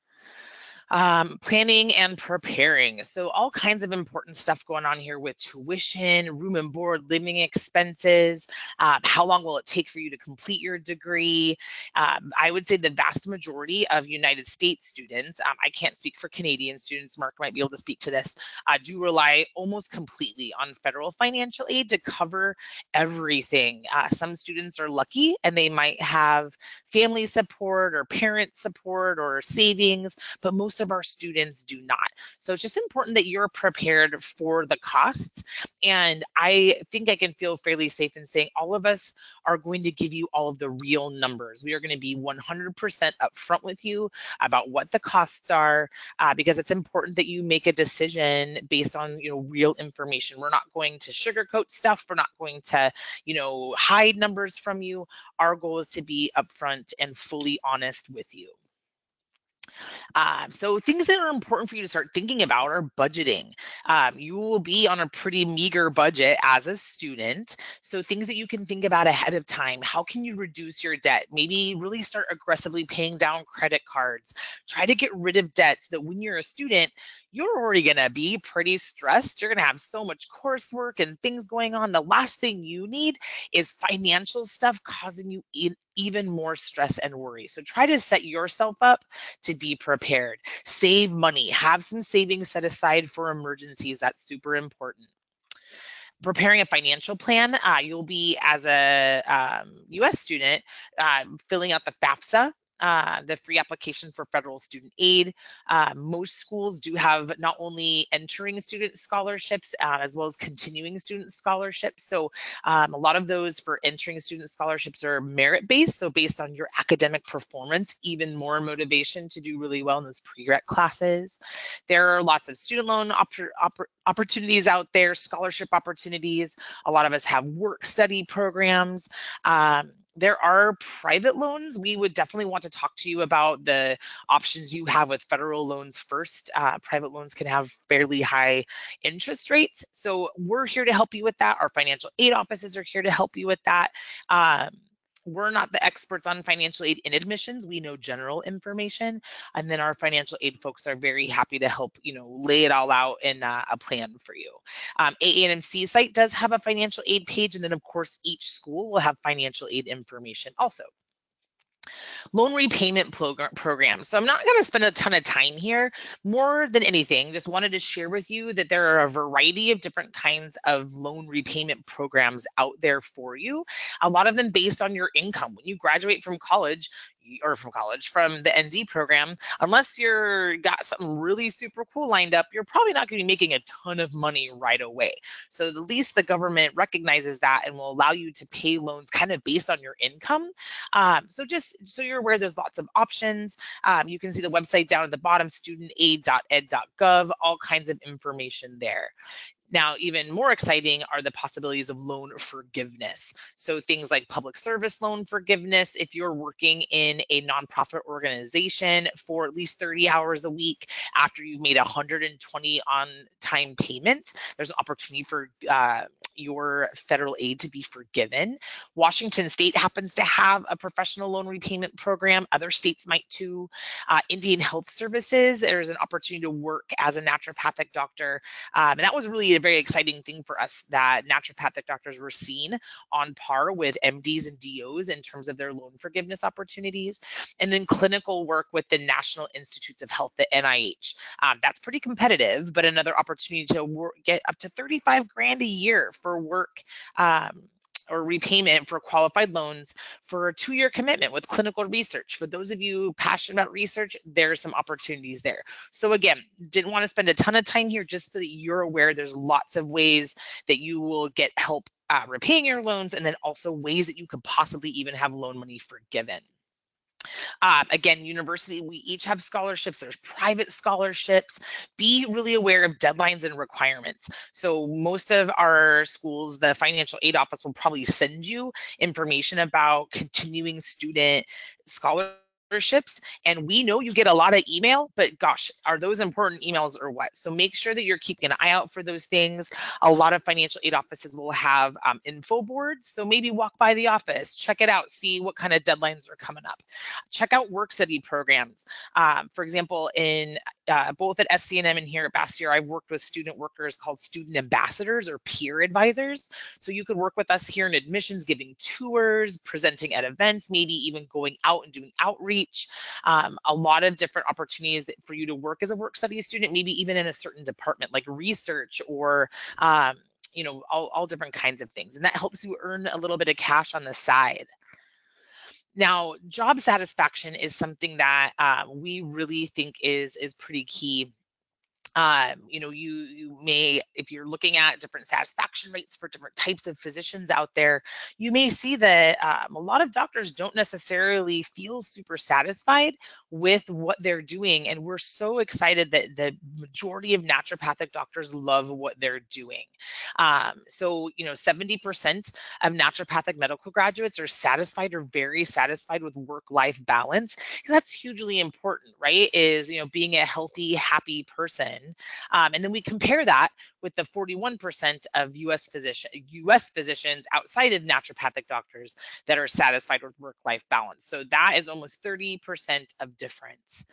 um, planning and preparing. So all kinds of important stuff going on here with tuition, room and board, living expenses. Um, how long will it take for you to complete your degree? Um, I would say the vast majority of United States students, um, I can't speak for Canadian students, Mark might be able to speak to this, uh, do rely almost completely on federal financial aid to cover everything. Uh, some students are lucky and they might have family support or parent support or savings, but most of our students do not. So it's just important that you're prepared for the costs. And I think I can feel fairly safe in saying all of us are going to give you all of the real numbers. We are going to be 100% upfront with you about what the costs are, uh, because it's important that you make a decision based on you know real information. We're not going to sugarcoat stuff. We're not going to you know hide numbers from you. Our goal is to be upfront and fully honest with you. Um, so things that are important for you to start thinking about are budgeting. Um, you will be on a pretty meager budget as a student. So things that you can think about ahead of time. How can you reduce your debt? Maybe really start aggressively paying down credit cards. Try to get rid of debt so that when you're a student, you're already going to be pretty stressed. You're going to have so much coursework and things going on. The last thing you need is financial stuff causing you even more stress and worry. So try to set yourself up to be prepared. Save money, have some savings set aside for emergencies. That's super important preparing a financial plan, uh, you'll be as a um, U.S. student uh, filling out the FAFSA uh, the free application for federal student aid. Uh, most schools do have not only entering student scholarships uh, as well as continuing student scholarships. So um, a lot of those for entering student scholarships are merit based. So based on your academic performance, even more motivation to do really well in those prereq classes. There are lots of student loan oppor oppor opportunities out there, scholarship opportunities. A lot of us have work study programs. Um, there are private loans. We would definitely want to talk to you about the options you have with federal loans first. Uh, private loans can have fairly high interest rates. So we're here to help you with that. Our financial aid offices are here to help you with that. Um, we're not the experts on financial aid in admissions we know general information and then our financial aid folks are very happy to help you know lay it all out in a plan for you. Um, AANMC site does have a financial aid page and then of course each school will have financial aid information also loan repayment program. So I'm not going to spend a ton of time here. More than anything, just wanted to share with you that there are a variety of different kinds of loan repayment programs out there for you. A lot of them based on your income. When you graduate from college, or from college from the ND program, unless you're got something really super cool lined up, you're probably not going to be making a ton of money right away. So at least the government recognizes that and will allow you to pay loans kind of based on your income. Um, so just so you're aware, there's lots of options. Um, you can see the website down at the bottom, studentaid.ed.gov, all kinds of information there. Now, even more exciting are the possibilities of loan forgiveness. So things like public service loan forgiveness, if you're working in a nonprofit organization for at least 30 hours a week after you've made 120 on-time payments, there's an opportunity for uh, your federal aid to be forgiven. Washington State happens to have a professional loan repayment program. Other states might too. Uh, Indian Health Services, there's an opportunity to work as a naturopathic doctor. Um, and that was really a very exciting thing for us that naturopathic doctors were seen on par with MDs and DOs in terms of their loan forgiveness opportunities. And then clinical work with the National Institutes of Health, the NIH. Um, that's pretty competitive, but another opportunity to work, get up to 35 grand a year for work um, or repayment for qualified loans for a two-year commitment with clinical research. For those of you passionate about research, there's some opportunities there. So again, didn't want to spend a ton of time here just so that you're aware there's lots of ways that you will get help uh, repaying your loans and then also ways that you could possibly even have loan money forgiven. Um, again, university, we each have scholarships. There's private scholarships. Be really aware of deadlines and requirements. So most of our schools, the financial aid office will probably send you information about continuing student scholarships and we know you get a lot of email but gosh are those important emails or what so make sure that you're keeping an eye out for those things a lot of financial aid offices will have um, info boards so maybe walk by the office check it out see what kind of deadlines are coming up check out work study programs um, for example in uh, both at SCNM and here at Bastyr, I've worked with student workers called student ambassadors or peer advisors. So you could work with us here in admissions, giving tours, presenting at events, maybe even going out and doing outreach. Um, a lot of different opportunities for you to work as a work study student, maybe even in a certain department like research or um, you know, all, all different kinds of things. And that helps you earn a little bit of cash on the side. Now, job satisfaction is something that uh, we really think is is pretty key um, you know, you you may, if you're looking at different satisfaction rates for different types of physicians out there, you may see that um, a lot of doctors don't necessarily feel super satisfied with what they're doing. And we're so excited that the majority of naturopathic doctors love what they're doing. Um, so, you know, 70% of naturopathic medical graduates are satisfied or very satisfied with work-life balance. That's hugely important, right? Is, you know, being a healthy, happy person um, and then we compare that with the 41% of US physician US physicians outside of naturopathic doctors that are satisfied with work-life balance. So that is almost 30% of difference.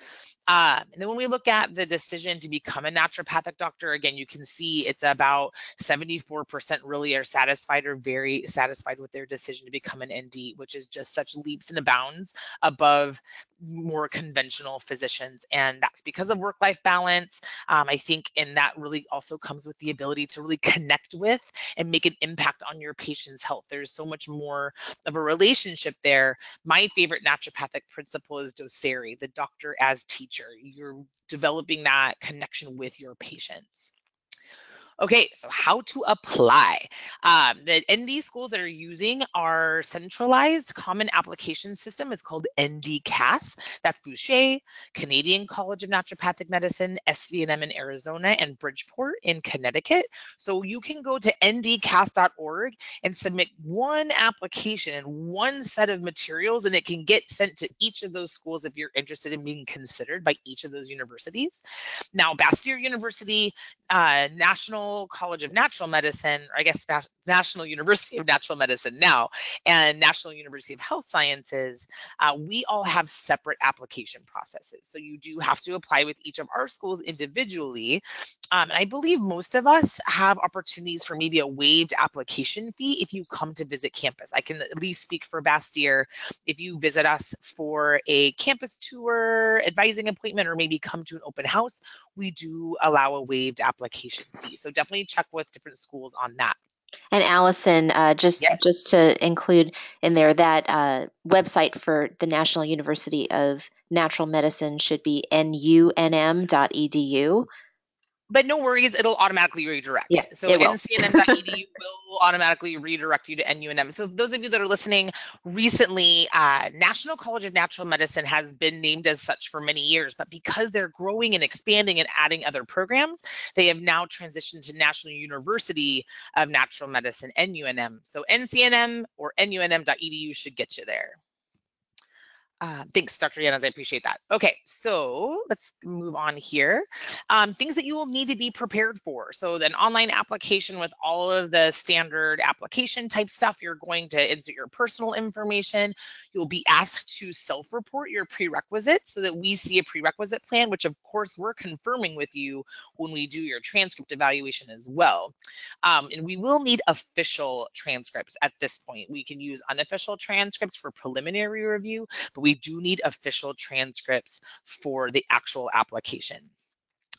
Um, and then when we look at the decision to become a naturopathic doctor, again, you can see it's about 74% really are satisfied or very satisfied with their decision to become an ND, which is just such leaps and bounds above more conventional physicians. And that's because of work-life balance. Um, I think, and that really also comes with the ability to really connect with and make an impact on your patient's health. There's so much more of a relationship there. My favorite naturopathic principle is docere, the doctor as teacher. You're developing that connection with your patients. Okay, so how to apply. Um, the ND schools that are using our centralized common application system is called NDCAS. That's Boucher, Canadian College of Naturopathic Medicine, SCNM in Arizona, and Bridgeport in Connecticut. So you can go to ndcas.org and submit one application and one set of materials, and it can get sent to each of those schools if you're interested in being considered by each of those universities. Now, Bastyr University, uh, National National College of Natural Medicine, or I guess National University of Natural Medicine now, and National University of Health Sciences, uh, we all have separate application processes. So you do have to apply with each of our schools individually. Um, and I believe most of us have opportunities for maybe a waived application fee if you come to visit campus. I can at least speak for Bastyr. If you visit us for a campus tour, advising appointment, or maybe come to an open house, we do allow a waived application fee. So definitely check with different schools on that. And Alison, uh, just yes. just to include in there that uh, website for the National University of Natural Medicine should be nunm.edu but no worries, it'll automatically redirect. Yeah, so ncnm.edu will automatically redirect you to NUNM. So those of you that are listening, recently, uh, National College of Natural Medicine has been named as such for many years, but because they're growing and expanding and adding other programs, they have now transitioned to National University of Natural Medicine, NUNM. So NCNM or NUNM.edu should get you there. Thanks, Dr. Yanez. I appreciate that. Okay, so let's move on here. Um, things that you will need to be prepared for. So an online application with all of the standard application type stuff, you're going to insert your personal information. You'll be asked to self-report your prerequisites so that we see a prerequisite plan, which of course we're confirming with you when we do your transcript evaluation as well. Um, and we will need official transcripts at this point. We can use unofficial transcripts for preliminary review, but we we do need official transcripts for the actual application.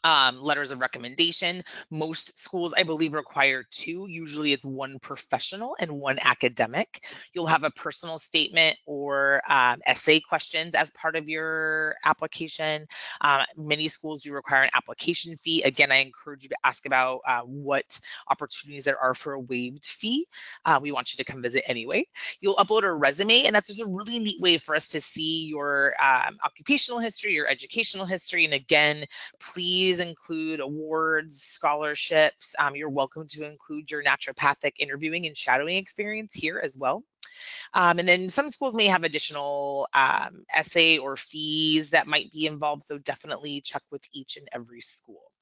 Um, letters of recommendation. Most schools, I believe, require two. Usually it's one professional and one academic. You'll have a personal statement or um, essay questions as part of your application. Uh, many schools do require an application fee. Again, I encourage you to ask about uh, what opportunities there are for a waived fee. Uh, we want you to come visit anyway. You'll upload a resume, and that's just a really neat way for us to see your um, occupational history, your educational history. And again, please please include awards, scholarships. Um, you're welcome to include your naturopathic interviewing and shadowing experience here as well. Um, and then some schools may have additional um, essay or fees that might be involved. So definitely check with each and every school.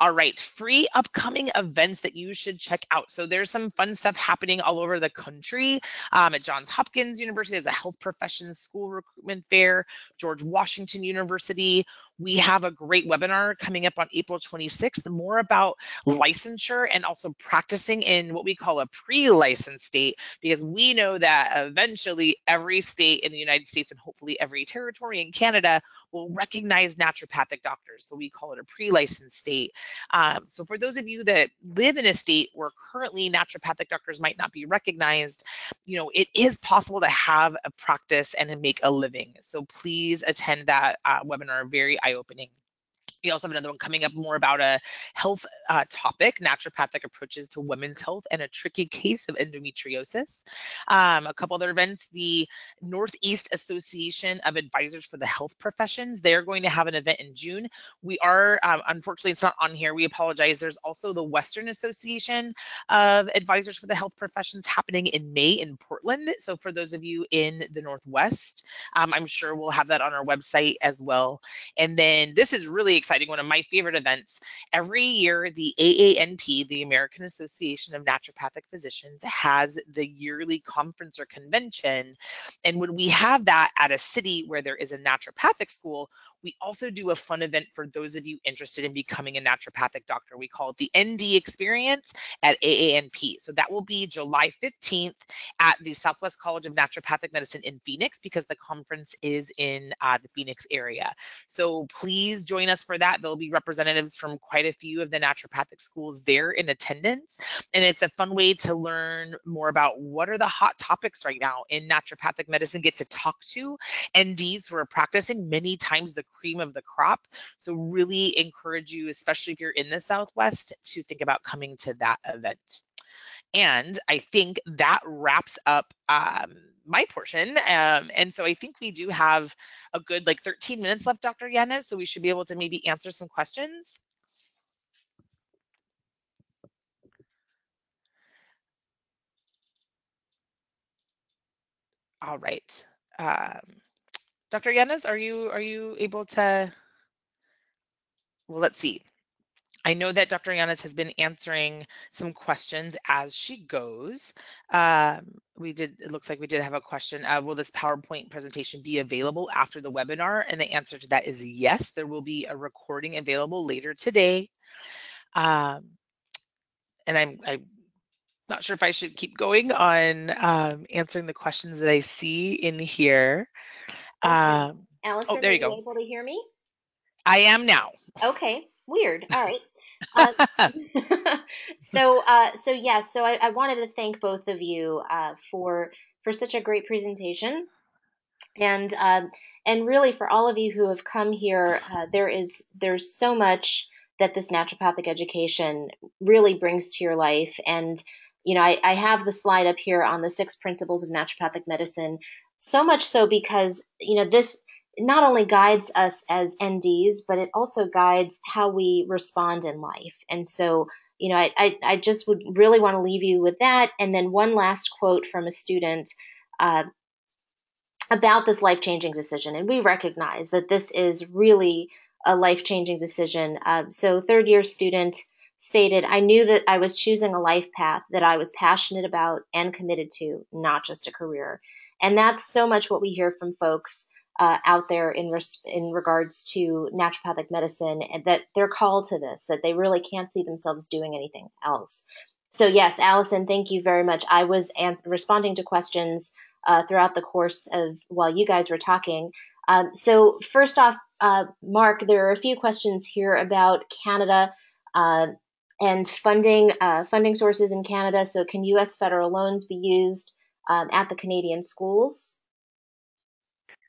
All right, free upcoming events that you should check out. So there's some fun stuff happening all over the country. Um, at Johns Hopkins University, there's a health professions school recruitment fair. George Washington University, we have a great webinar coming up on April 26th, more about licensure and also practicing in what we call a pre-licensed state, because we know that eventually every state in the United States and hopefully every territory in Canada will recognize naturopathic doctors. So we call it a pre-licensed state. Um, so for those of you that live in a state where currently naturopathic doctors might not be recognized, you know, it is possible to have a practice and to make a living. So please attend that uh, webinar, very eye-opening. We also have another one coming up more about a health uh, topic, naturopathic approaches to women's health and a tricky case of endometriosis. Um, a couple other events, the Northeast Association of Advisors for the Health Professions, they're going to have an event in June. We are, um, unfortunately, it's not on here. We apologize. There's also the Western Association of Advisors for the Health Professions happening in May in Portland. So for those of you in the Northwest, um, I'm sure we'll have that on our website as well. And then this is really exciting exciting, one of my favorite events. Every year, the AANP, the American Association of Naturopathic Physicians, has the yearly conference or convention. And when we have that at a city where there is a naturopathic school, we also do a fun event for those of you interested in becoming a naturopathic doctor. We call it the ND Experience at AANP. So that will be July 15th at the Southwest College of Naturopathic Medicine in Phoenix because the conference is in uh, the Phoenix area. So please join us for that. There'll be representatives from quite a few of the naturopathic schools there in attendance. And it's a fun way to learn more about what are the hot topics right now in naturopathic medicine, get to talk to NDs who are practicing many times the cream of the crop. So really encourage you, especially if you're in the Southwest, to think about coming to that event. And I think that wraps up um, my portion. Um, and so I think we do have a good like 13 minutes left, Dr. Yanez, so we should be able to maybe answer some questions. All right. Um, Dr. Yanez, are you are you able to? Well, let's see. I know that Dr. Yanez has been answering some questions as she goes. Um, we did, it looks like we did have a question. Uh, will this PowerPoint presentation be available after the webinar? And the answer to that is yes, there will be a recording available later today. Um, and I'm, I'm not sure if I should keep going on um, answering the questions that I see in here. Um, Alison, oh, there you go. You able to hear me? I am now. Okay, weird. All right. Um, so, uh, so yes. Yeah, so I, I, wanted to thank both of you uh, for for such a great presentation, and um, and really for all of you who have come here. Uh, there is there's so much that this naturopathic education really brings to your life, and you know I, I have the slide up here on the six principles of naturopathic medicine so much so because, you know, this not only guides us as NDs, but it also guides how we respond in life. And so, you know, I, I, I just would really want to leave you with that. And then one last quote from a student uh, about this life changing decision. And we recognize that this is really a life changing decision. Uh, so, third year student stated, I knew that I was choosing a life path that I was passionate about and committed to, not just a career. And that's so much what we hear from folks uh, out there in res- in regards to naturopathic medicine, and that they're called to this, that they really can't see themselves doing anything else. So yes, Alison, thank you very much. I was responding to questions uh, throughout the course of while you guys were talking. Um, so first off, uh, Mark, there are a few questions here about Canada uh, and funding uh, funding sources in Canada. So, can U.S. federal loans be used um, at the Canadian schools?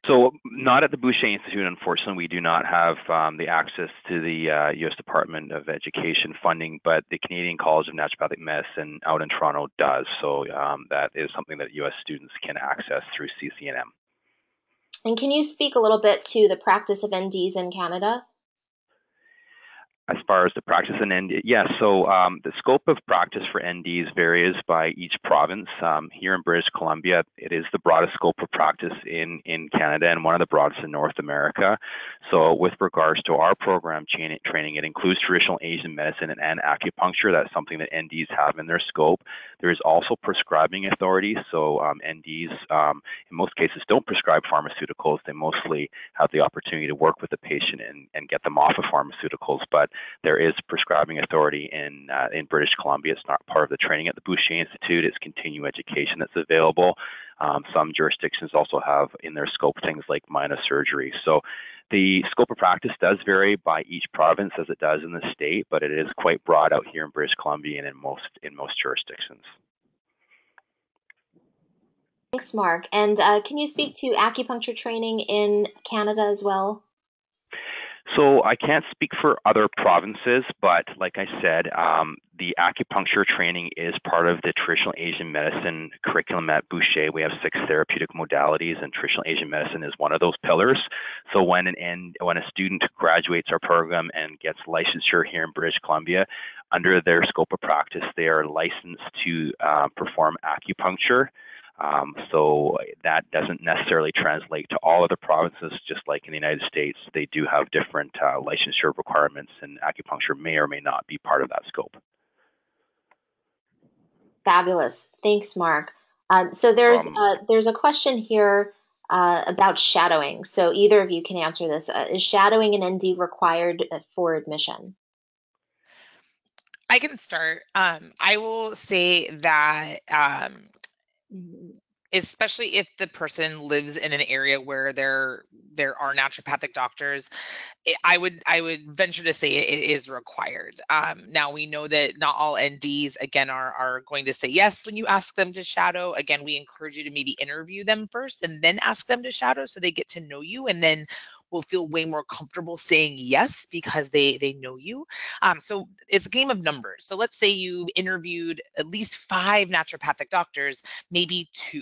So, not at the Boucher Institute, unfortunately, we do not have um, the access to the uh, U.S. Department of Education funding, but the Canadian College of Naturopathic Medicine out in Toronto does. So, um, that is something that U.S. students can access through CCNM. And can you speak a little bit to the practice of NDs in Canada? As far as the practice and ND, yes. So um, the scope of practice for NDs varies by each province. Um, here in British Columbia, it is the broadest scope of practice in in Canada and one of the broadest in North America. So with regards to our program training, it includes traditional Asian medicine and, and acupuncture. That's something that NDs have in their scope. There is also prescribing authority. So um, NDs, um, in most cases, don't prescribe pharmaceuticals. They mostly have the opportunity to work with the patient and, and get them off of pharmaceuticals, but there is prescribing authority in uh, in British Columbia. It's not part of the training at the Boucher Institute. It's continuing education that's available. Um, some jurisdictions also have in their scope things like minor surgery. So the scope of practice does vary by each province as it does in the state, but it is quite broad out here in British Columbia and in most in most jurisdictions. Thanks, Mark. And uh, can you speak to acupuncture training in Canada as well? So I can't speak for other provinces, but like I said, um, the acupuncture training is part of the traditional Asian medicine curriculum at Boucher. We have six therapeutic modalities, and traditional Asian medicine is one of those pillars. So when an ND, when a student graduates our program and gets licensure here in British Columbia, under their scope of practice, they are licensed to uh, perform acupuncture. Um, so that doesn't necessarily translate to all other provinces, just like in the United States, they do have different uh, licensure requirements, and acupuncture may or may not be part of that scope. Fabulous. Thanks, Mark. Um, so there's um, uh, there's a question here uh, about shadowing. So either of you can answer this. Uh, is shadowing an ND required uh, for admission? I can start. Um, I will say that um, especially if the person lives in an area where there there are naturopathic doctors i would i would venture to say it is required. Um, now we know that not all nds again are are going to say yes when you ask them to shadow. Again we encourage you to maybe interview them first and then ask them to shadow so they get to know you and then will feel way more comfortable saying yes because they they know you. Um, so it's a game of numbers. So let's say you interviewed at least five naturopathic doctors, maybe two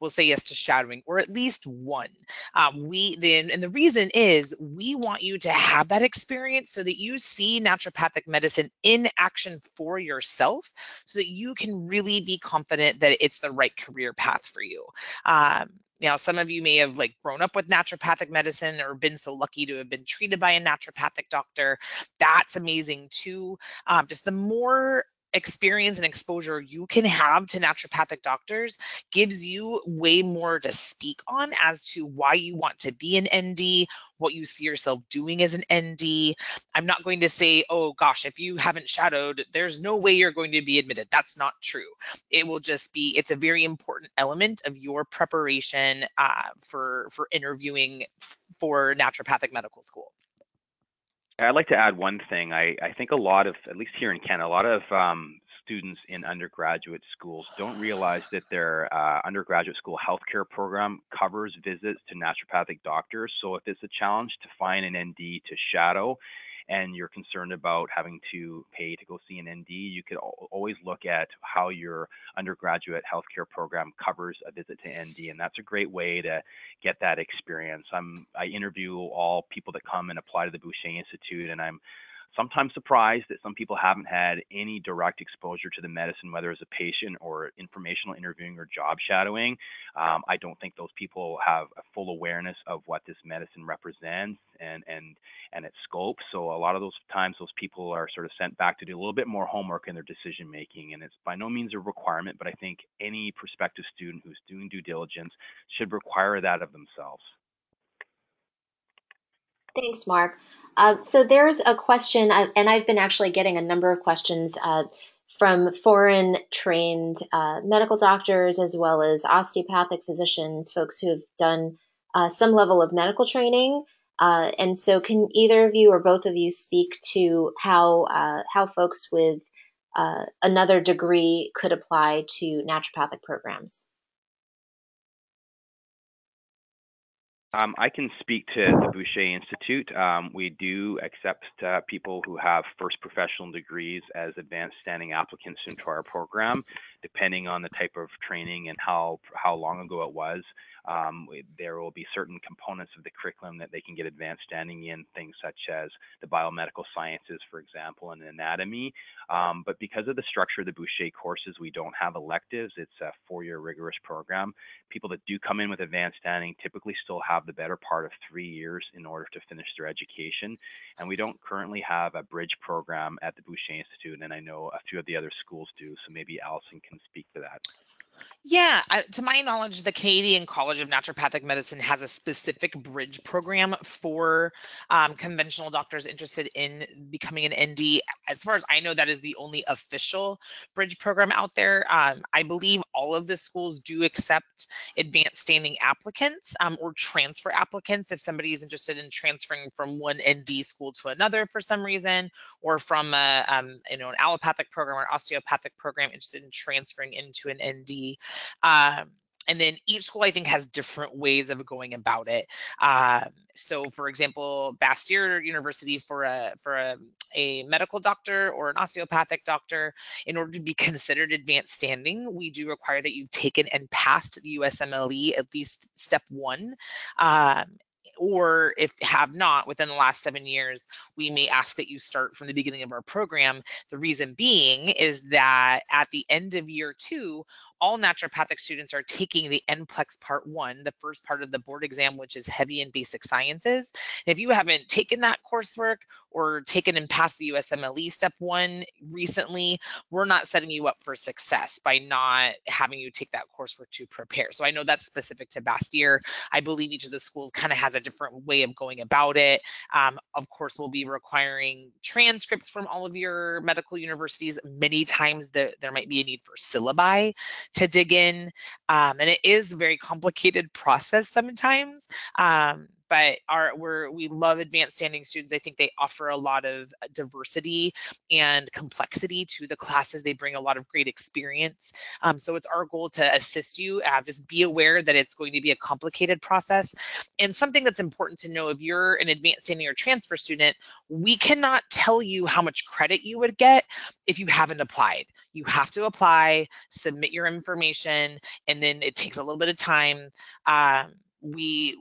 will say yes to shadowing or at least one um, we then and the reason is we want you to have that experience so that you see naturopathic medicine in action for yourself so that you can really be confident that it's the right career path for you um, know, some of you may have like grown up with naturopathic medicine or been so lucky to have been treated by a naturopathic doctor. That's amazing too. Um, just the more experience and exposure you can have to naturopathic doctors gives you way more to speak on as to why you want to be an ND, what you see yourself doing as an ND. I'm not going to say, oh gosh, if you haven't shadowed, there's no way you're going to be admitted. That's not true. It will just be, it's a very important element of your preparation uh, for, for interviewing for naturopathic medical school. I'd like to add one thing. I, I think a lot of, at least here in Canada, a lot of um, students in undergraduate schools don't realize that their uh, undergraduate school healthcare program covers visits to naturopathic doctors. So if it's a challenge to find an ND to shadow, and you're concerned about having to pay to go see an ND, you could always look at how your undergraduate healthcare program covers a visit to ND, and that's a great way to get that experience. I'm I interview all people that come and apply to the Boucher Institute, and I'm sometimes surprised that some people haven't had any direct exposure to the medicine, whether as a patient or informational interviewing or job shadowing. Um, I don't think those people have a full awareness of what this medicine represents and and and its scope. So a lot of those times, those people are sort of sent back to do a little bit more homework in their decision making, and it's by no means a requirement. But I think any prospective student who's doing due diligence should require that of themselves. Thanks, Mark. Uh, so there's a question, uh, and I've been actually getting a number of questions uh, from foreign trained uh, medical doctors as well as osteopathic physicians, folks who have done uh, some level of medical training and so, can either of you or both of you speak to how how folks with another degree could apply to naturopathic programs? Um, I can speak to the Boucher Institute. Um, we do accept uh, people who have first professional degrees as advanced standing applicants into our program, depending on the type of training and how how long ago it was. Um, there will be certain components of the curriculum that they can get advanced standing in, things such as the biomedical sciences, for example, and anatomy. Um, but because of the structure of the Boucher courses, we don't have electives. It's a four-year rigorous program. People that do come in with advanced standing typically still have the better part of three years in order to finish their education. And we don't currently have a bridge program at the Boucher Institute, and I know a few of the other schools do. So maybe Alison can speak to that. Yeah, I, to my knowledge, the Canadian College of Naturopathic Medicine has a specific bridge program for um, conventional doctors interested in becoming an ND. As far as I know, that is the only official bridge program out there. Um, I believe all of the schools do accept advanced standing applicants um, or transfer applicants if somebody is interested in transferring from one ND school to another for some reason, or from a um, you know an allopathic program or osteopathic program interested in transferring into an ND. Um, and then each school i think has different ways of going about it um, so for example bastyr university for a for a, a, medical doctor or an osteopathic doctor in order to be considered advanced standing we do require that you've taken and passed the usmle at least step one um, or if have not within the last seven years, we may ask that you start from the beginning of our program. The reason being is that at the end of year two, all naturopathic students are taking the NPLEX Part 1, the first part of the board exam, which is heavy in basic sciences. And if you haven't taken that coursework or taken and passed the USMLE Step 1 recently, we're not setting you up for success by not having you take that coursework to prepare. So I know that's specific to Bastyr. I believe each of the schools kind of has a different way of going about it. Um, of course, we'll be requiring transcripts from all of your medical universities. Many times the, there might be a need for syllabi to dig in. Um, and it is a very complicated process sometimes. Um, but our we're we love advanced standing students. I think they offer a lot of uh, diversity and complexity to the classes. They bring a lot of great experience. Um, so it's our goal to assist you. Uh, just be aware that it's going to be a complicated process. And something that's important to know if you're an advanced standing or transfer student, we cannot tell you how much credit you would get if you haven't applied. You have to apply, submit your information, and then it takes a little bit of time. Um, we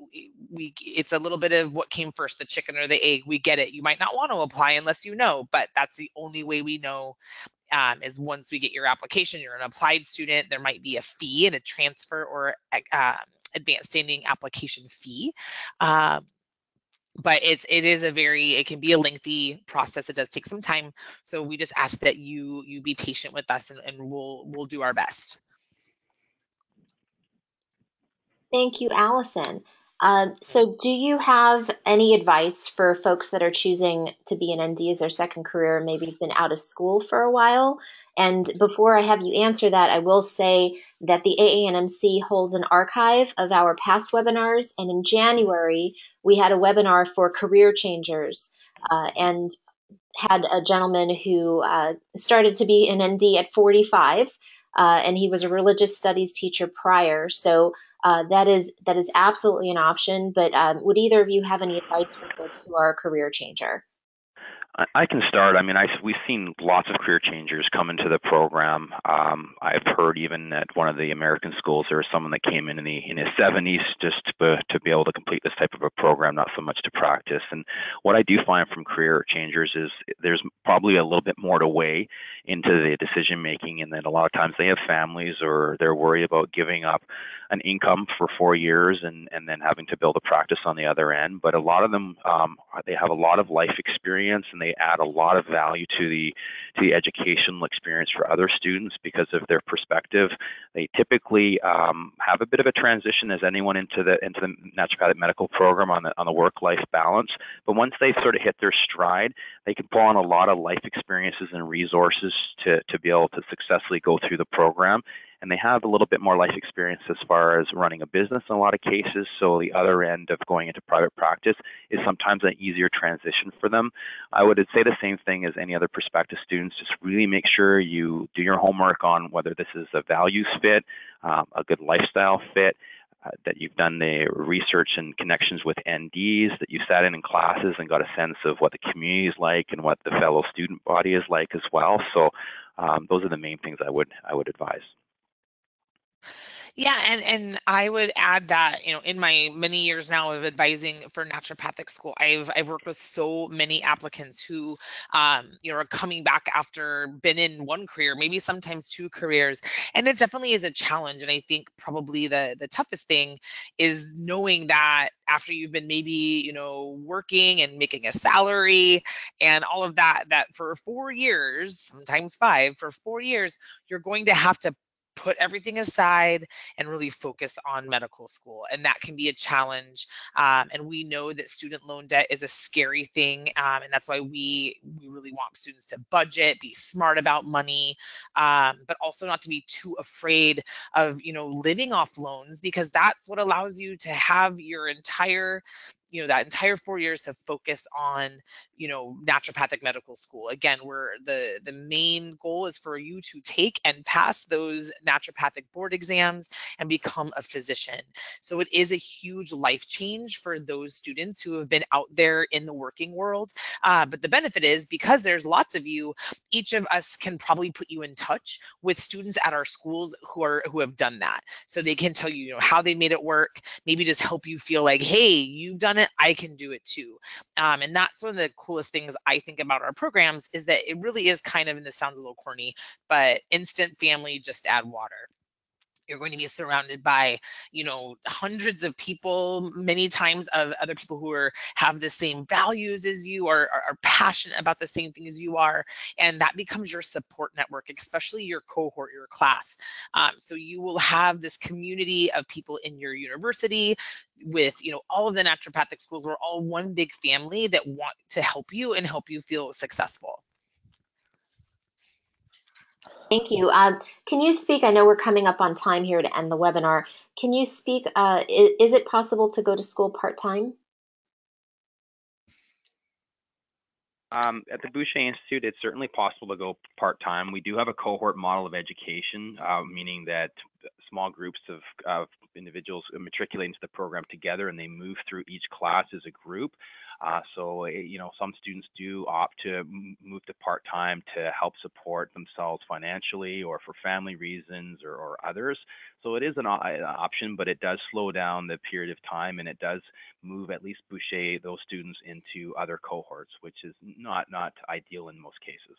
we it's a little bit of what came first the chicken or the egg we get it. You might not want to apply unless you know but that's the only way we know um, is once we get your application you're an applied student there might be a fee and a transfer or uh, advanced standing application fee um, but it's it is a very it can be a lengthy process it does take some time so we just ask that you you be patient with us and, and we'll we'll do our best Thank you, Alison. Uh, so, do you have any advice for folks that are choosing to be an ND as their second career, maybe been out of school for a while? And before I have you answer that, I will say that the AANMC holds an archive of our past webinars. And in January, we had a webinar for career changers uh, and had a gentleman who uh, started to be an ND at 45, uh, and he was a religious studies teacher prior. So, uh, that is that is absolutely an option. But um, would either of you have any advice for folks who are a career changer? I can start. I mean, I, we've seen lots of career changers come into the program. Um, I've heard even at one of the American schools, there was someone that came in in, the, in his 70s just to, to be able to complete this type of a program, not so much to practice. And what I do find from career changers is there's probably a little bit more to weigh into the decision making, and then a lot of times they have families or they're worried about giving up an income for four years and, and then having to build a practice on the other end. But a lot of them, um, they have a lot of life experience and they add a lot of value to the to the educational experience for other students because of their perspective. They typically um, have a bit of a transition as anyone into the into the naturopathic medical program on the on the work life balance. But once they sort of hit their stride, they can pull on a lot of life experiences and resources to to be able to successfully go through the program and they have a little bit more life experience as far as running a business in a lot of cases. So the other end of going into private practice is sometimes an easier transition for them. I would say the same thing as any other prospective students. Just really make sure you do your homework on whether this is a values fit, um, a good lifestyle fit, uh, that you've done the research and connections with NDs, that you sat in in classes and got a sense of what the community is like and what the fellow student body is like as well. So um, those are the main things I would I would advise. Yeah, and and I would add that you know in my many years now of advising for naturopathic school, I've I've worked with so many applicants who um, you know are coming back after been in one career, maybe sometimes two careers, and it definitely is a challenge. And I think probably the the toughest thing is knowing that after you've been maybe you know working and making a salary and all of that, that for four years, sometimes five, for four years, you're going to have to put everything aside and really focus on medical school. And that can be a challenge. Um, and we know that student loan debt is a scary thing. Um, and that's why we, we really want students to budget, be smart about money, um, but also not to be too afraid of, you know, living off loans because that's what allows you to have your entire you know that entire four years to focus on you know naturopathic medical school. Again where the the main goal is for you to take and pass those naturopathic board exams and become a physician. So it is a huge life change for those students who have been out there in the working world. Uh, but the benefit is because there's lots of you each of us can probably put you in touch with students at our schools who are who have done that. So they can tell you you know how they made it work maybe just help you feel like hey you've done it i can do it too. Um, and that's one of the coolest things I think about our programs is that it really is kind of, and this sounds a little corny, but instant family, just add water you're going to be surrounded by you know hundreds of people many times of other people who are have the same values as you or are, are, passionate about the same things you are and that becomes your support network especially your cohort your class. Um, so you will have this community of people in your university with you know all of the naturopathic schools we're all one big family that want to help you and help you feel successful Thank you. Uh, can you speak? I know we're coming up on time here to end the webinar. Can you speak? Uh, is, is, it possible to go to school part time? Um, at the Boucher Institute, it's certainly possible to go part time. We do have a cohort model of education, uh, meaning that small groups of, of individuals matriculate into the program together and they move through each class as a group. Uh, so, eh, you know, some students do opt to move to part time to help support themselves financially or for family reasons or, or others. So, it is an, an, option, but it does slow down the period of time and it does move at least Boucher those students into other cohorts, which is not not ideal in most cases.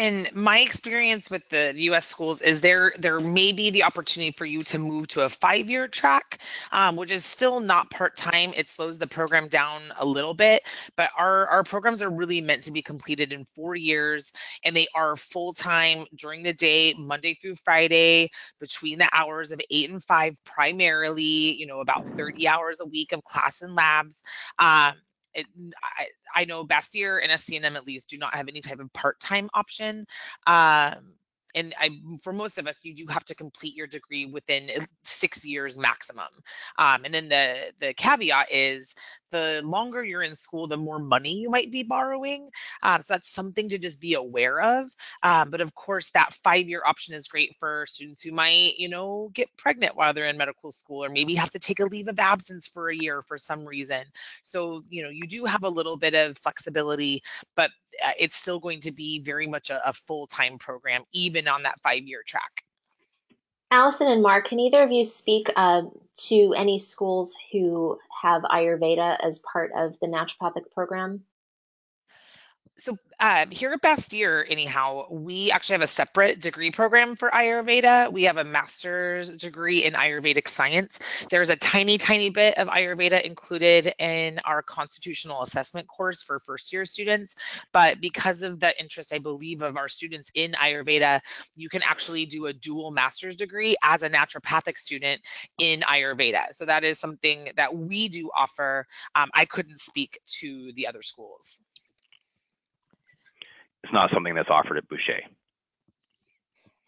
And my experience with the U.S. schools is there there may be the opportunity for you to move to a five-year track, um, which is still not part-time. It slows the program down a little bit, but our our programs are really meant to be completed in four years, and they are full-time during the day, Monday through Friday, between the hours of eight and five, primarily. You know, about 30 hours a week of class and labs. Um, it, I, I know Bastyr and SCNM at least do not have any type of part-time option. Um, and I, for most of us, you do have to complete your degree within six years maximum. Um, and then the the caveat is the longer you're in school, the more money you might be borrowing. Um, so that's something to just be aware of. Um, but of course, that five year option is great for students who might, you know, get pregnant while they're in medical school or maybe have to take a leave of absence for a year for some reason. So, you know, you do have a little bit of flexibility, but uh, it's still going to be very much a, a full time program, even on that five year track. Alison and Mark, can either of you speak uh, to any schools who have Ayurveda as part of the naturopathic program? So um, here at Bastyr, anyhow, we actually have a separate degree program for Ayurveda. We have a master's degree in Ayurvedic science. There's a tiny, tiny bit of Ayurveda included in our constitutional assessment course for first year students. But because of the interest, I believe, of our students in Ayurveda, you can actually do a dual master's degree as a naturopathic student in Ayurveda. So that is something that we do offer. Um, I couldn't speak to the other schools it's not something that's offered at Boucher.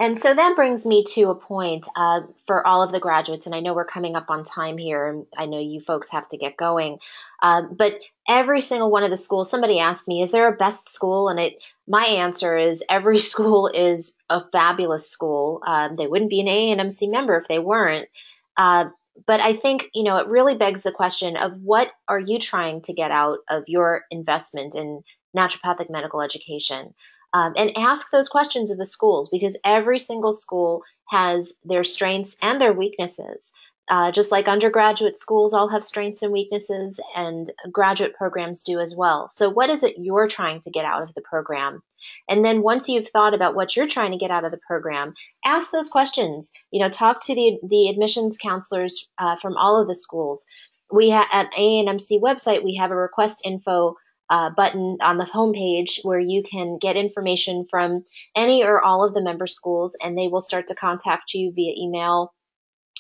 And so that brings me to a point uh, for all of the graduates, and I know we're coming up on time here, and I know you folks have to get going. Uh, but every single one of the schools, somebody asked me, "Is there a best school?" And it, my answer is, every school is a fabulous school. Uh, they wouldn't be an AANMC member if they weren't. Uh, but I think you know it really begs the question of what are you trying to get out of your investment in naturopathic medical education? um, and ask those questions of the schools because every single school has their strengths and their weaknesses. Uh, just like undergraduate schools all have strengths and weaknesses, and graduate programs do as well. So, what is it you're trying to get out of the program? And then, once you've thought about what you're trying to get out of the program, ask those questions. You know, talk to the the admissions counselors uh, from all of the schools. We ha- at ANMC website we have a request info uh, button on the homepage where you can get information from any or all of the member schools, and they will start to contact you via email,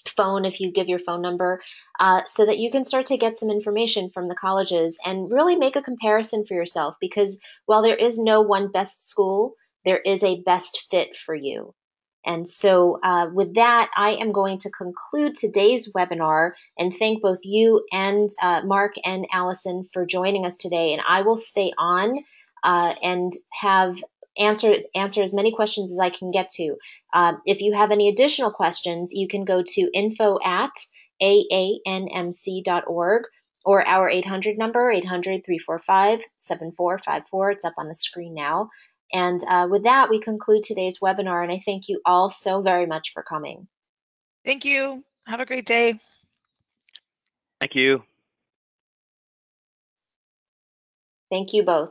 phone if you give your phone number, uh, so that you can start to get some information from the colleges and really make a comparison for yourself. Because while there is no one best school, there is a best fit for you. And so, uh, with that, I am going to conclude today's webinar and thank both you and uh, Mark and Alison for joining us today. And I will stay on uh, and have answer answer as many questions as I can get to. Uh, if you have any additional questions, you can go to info at aanmc.org or our 800 number 800 345 7454. It's up on the screen now. And uh, with that, we conclude today's webinar, and I thank you all so very much for coming. Thank you. Have a great day. Thank you. Thank you both.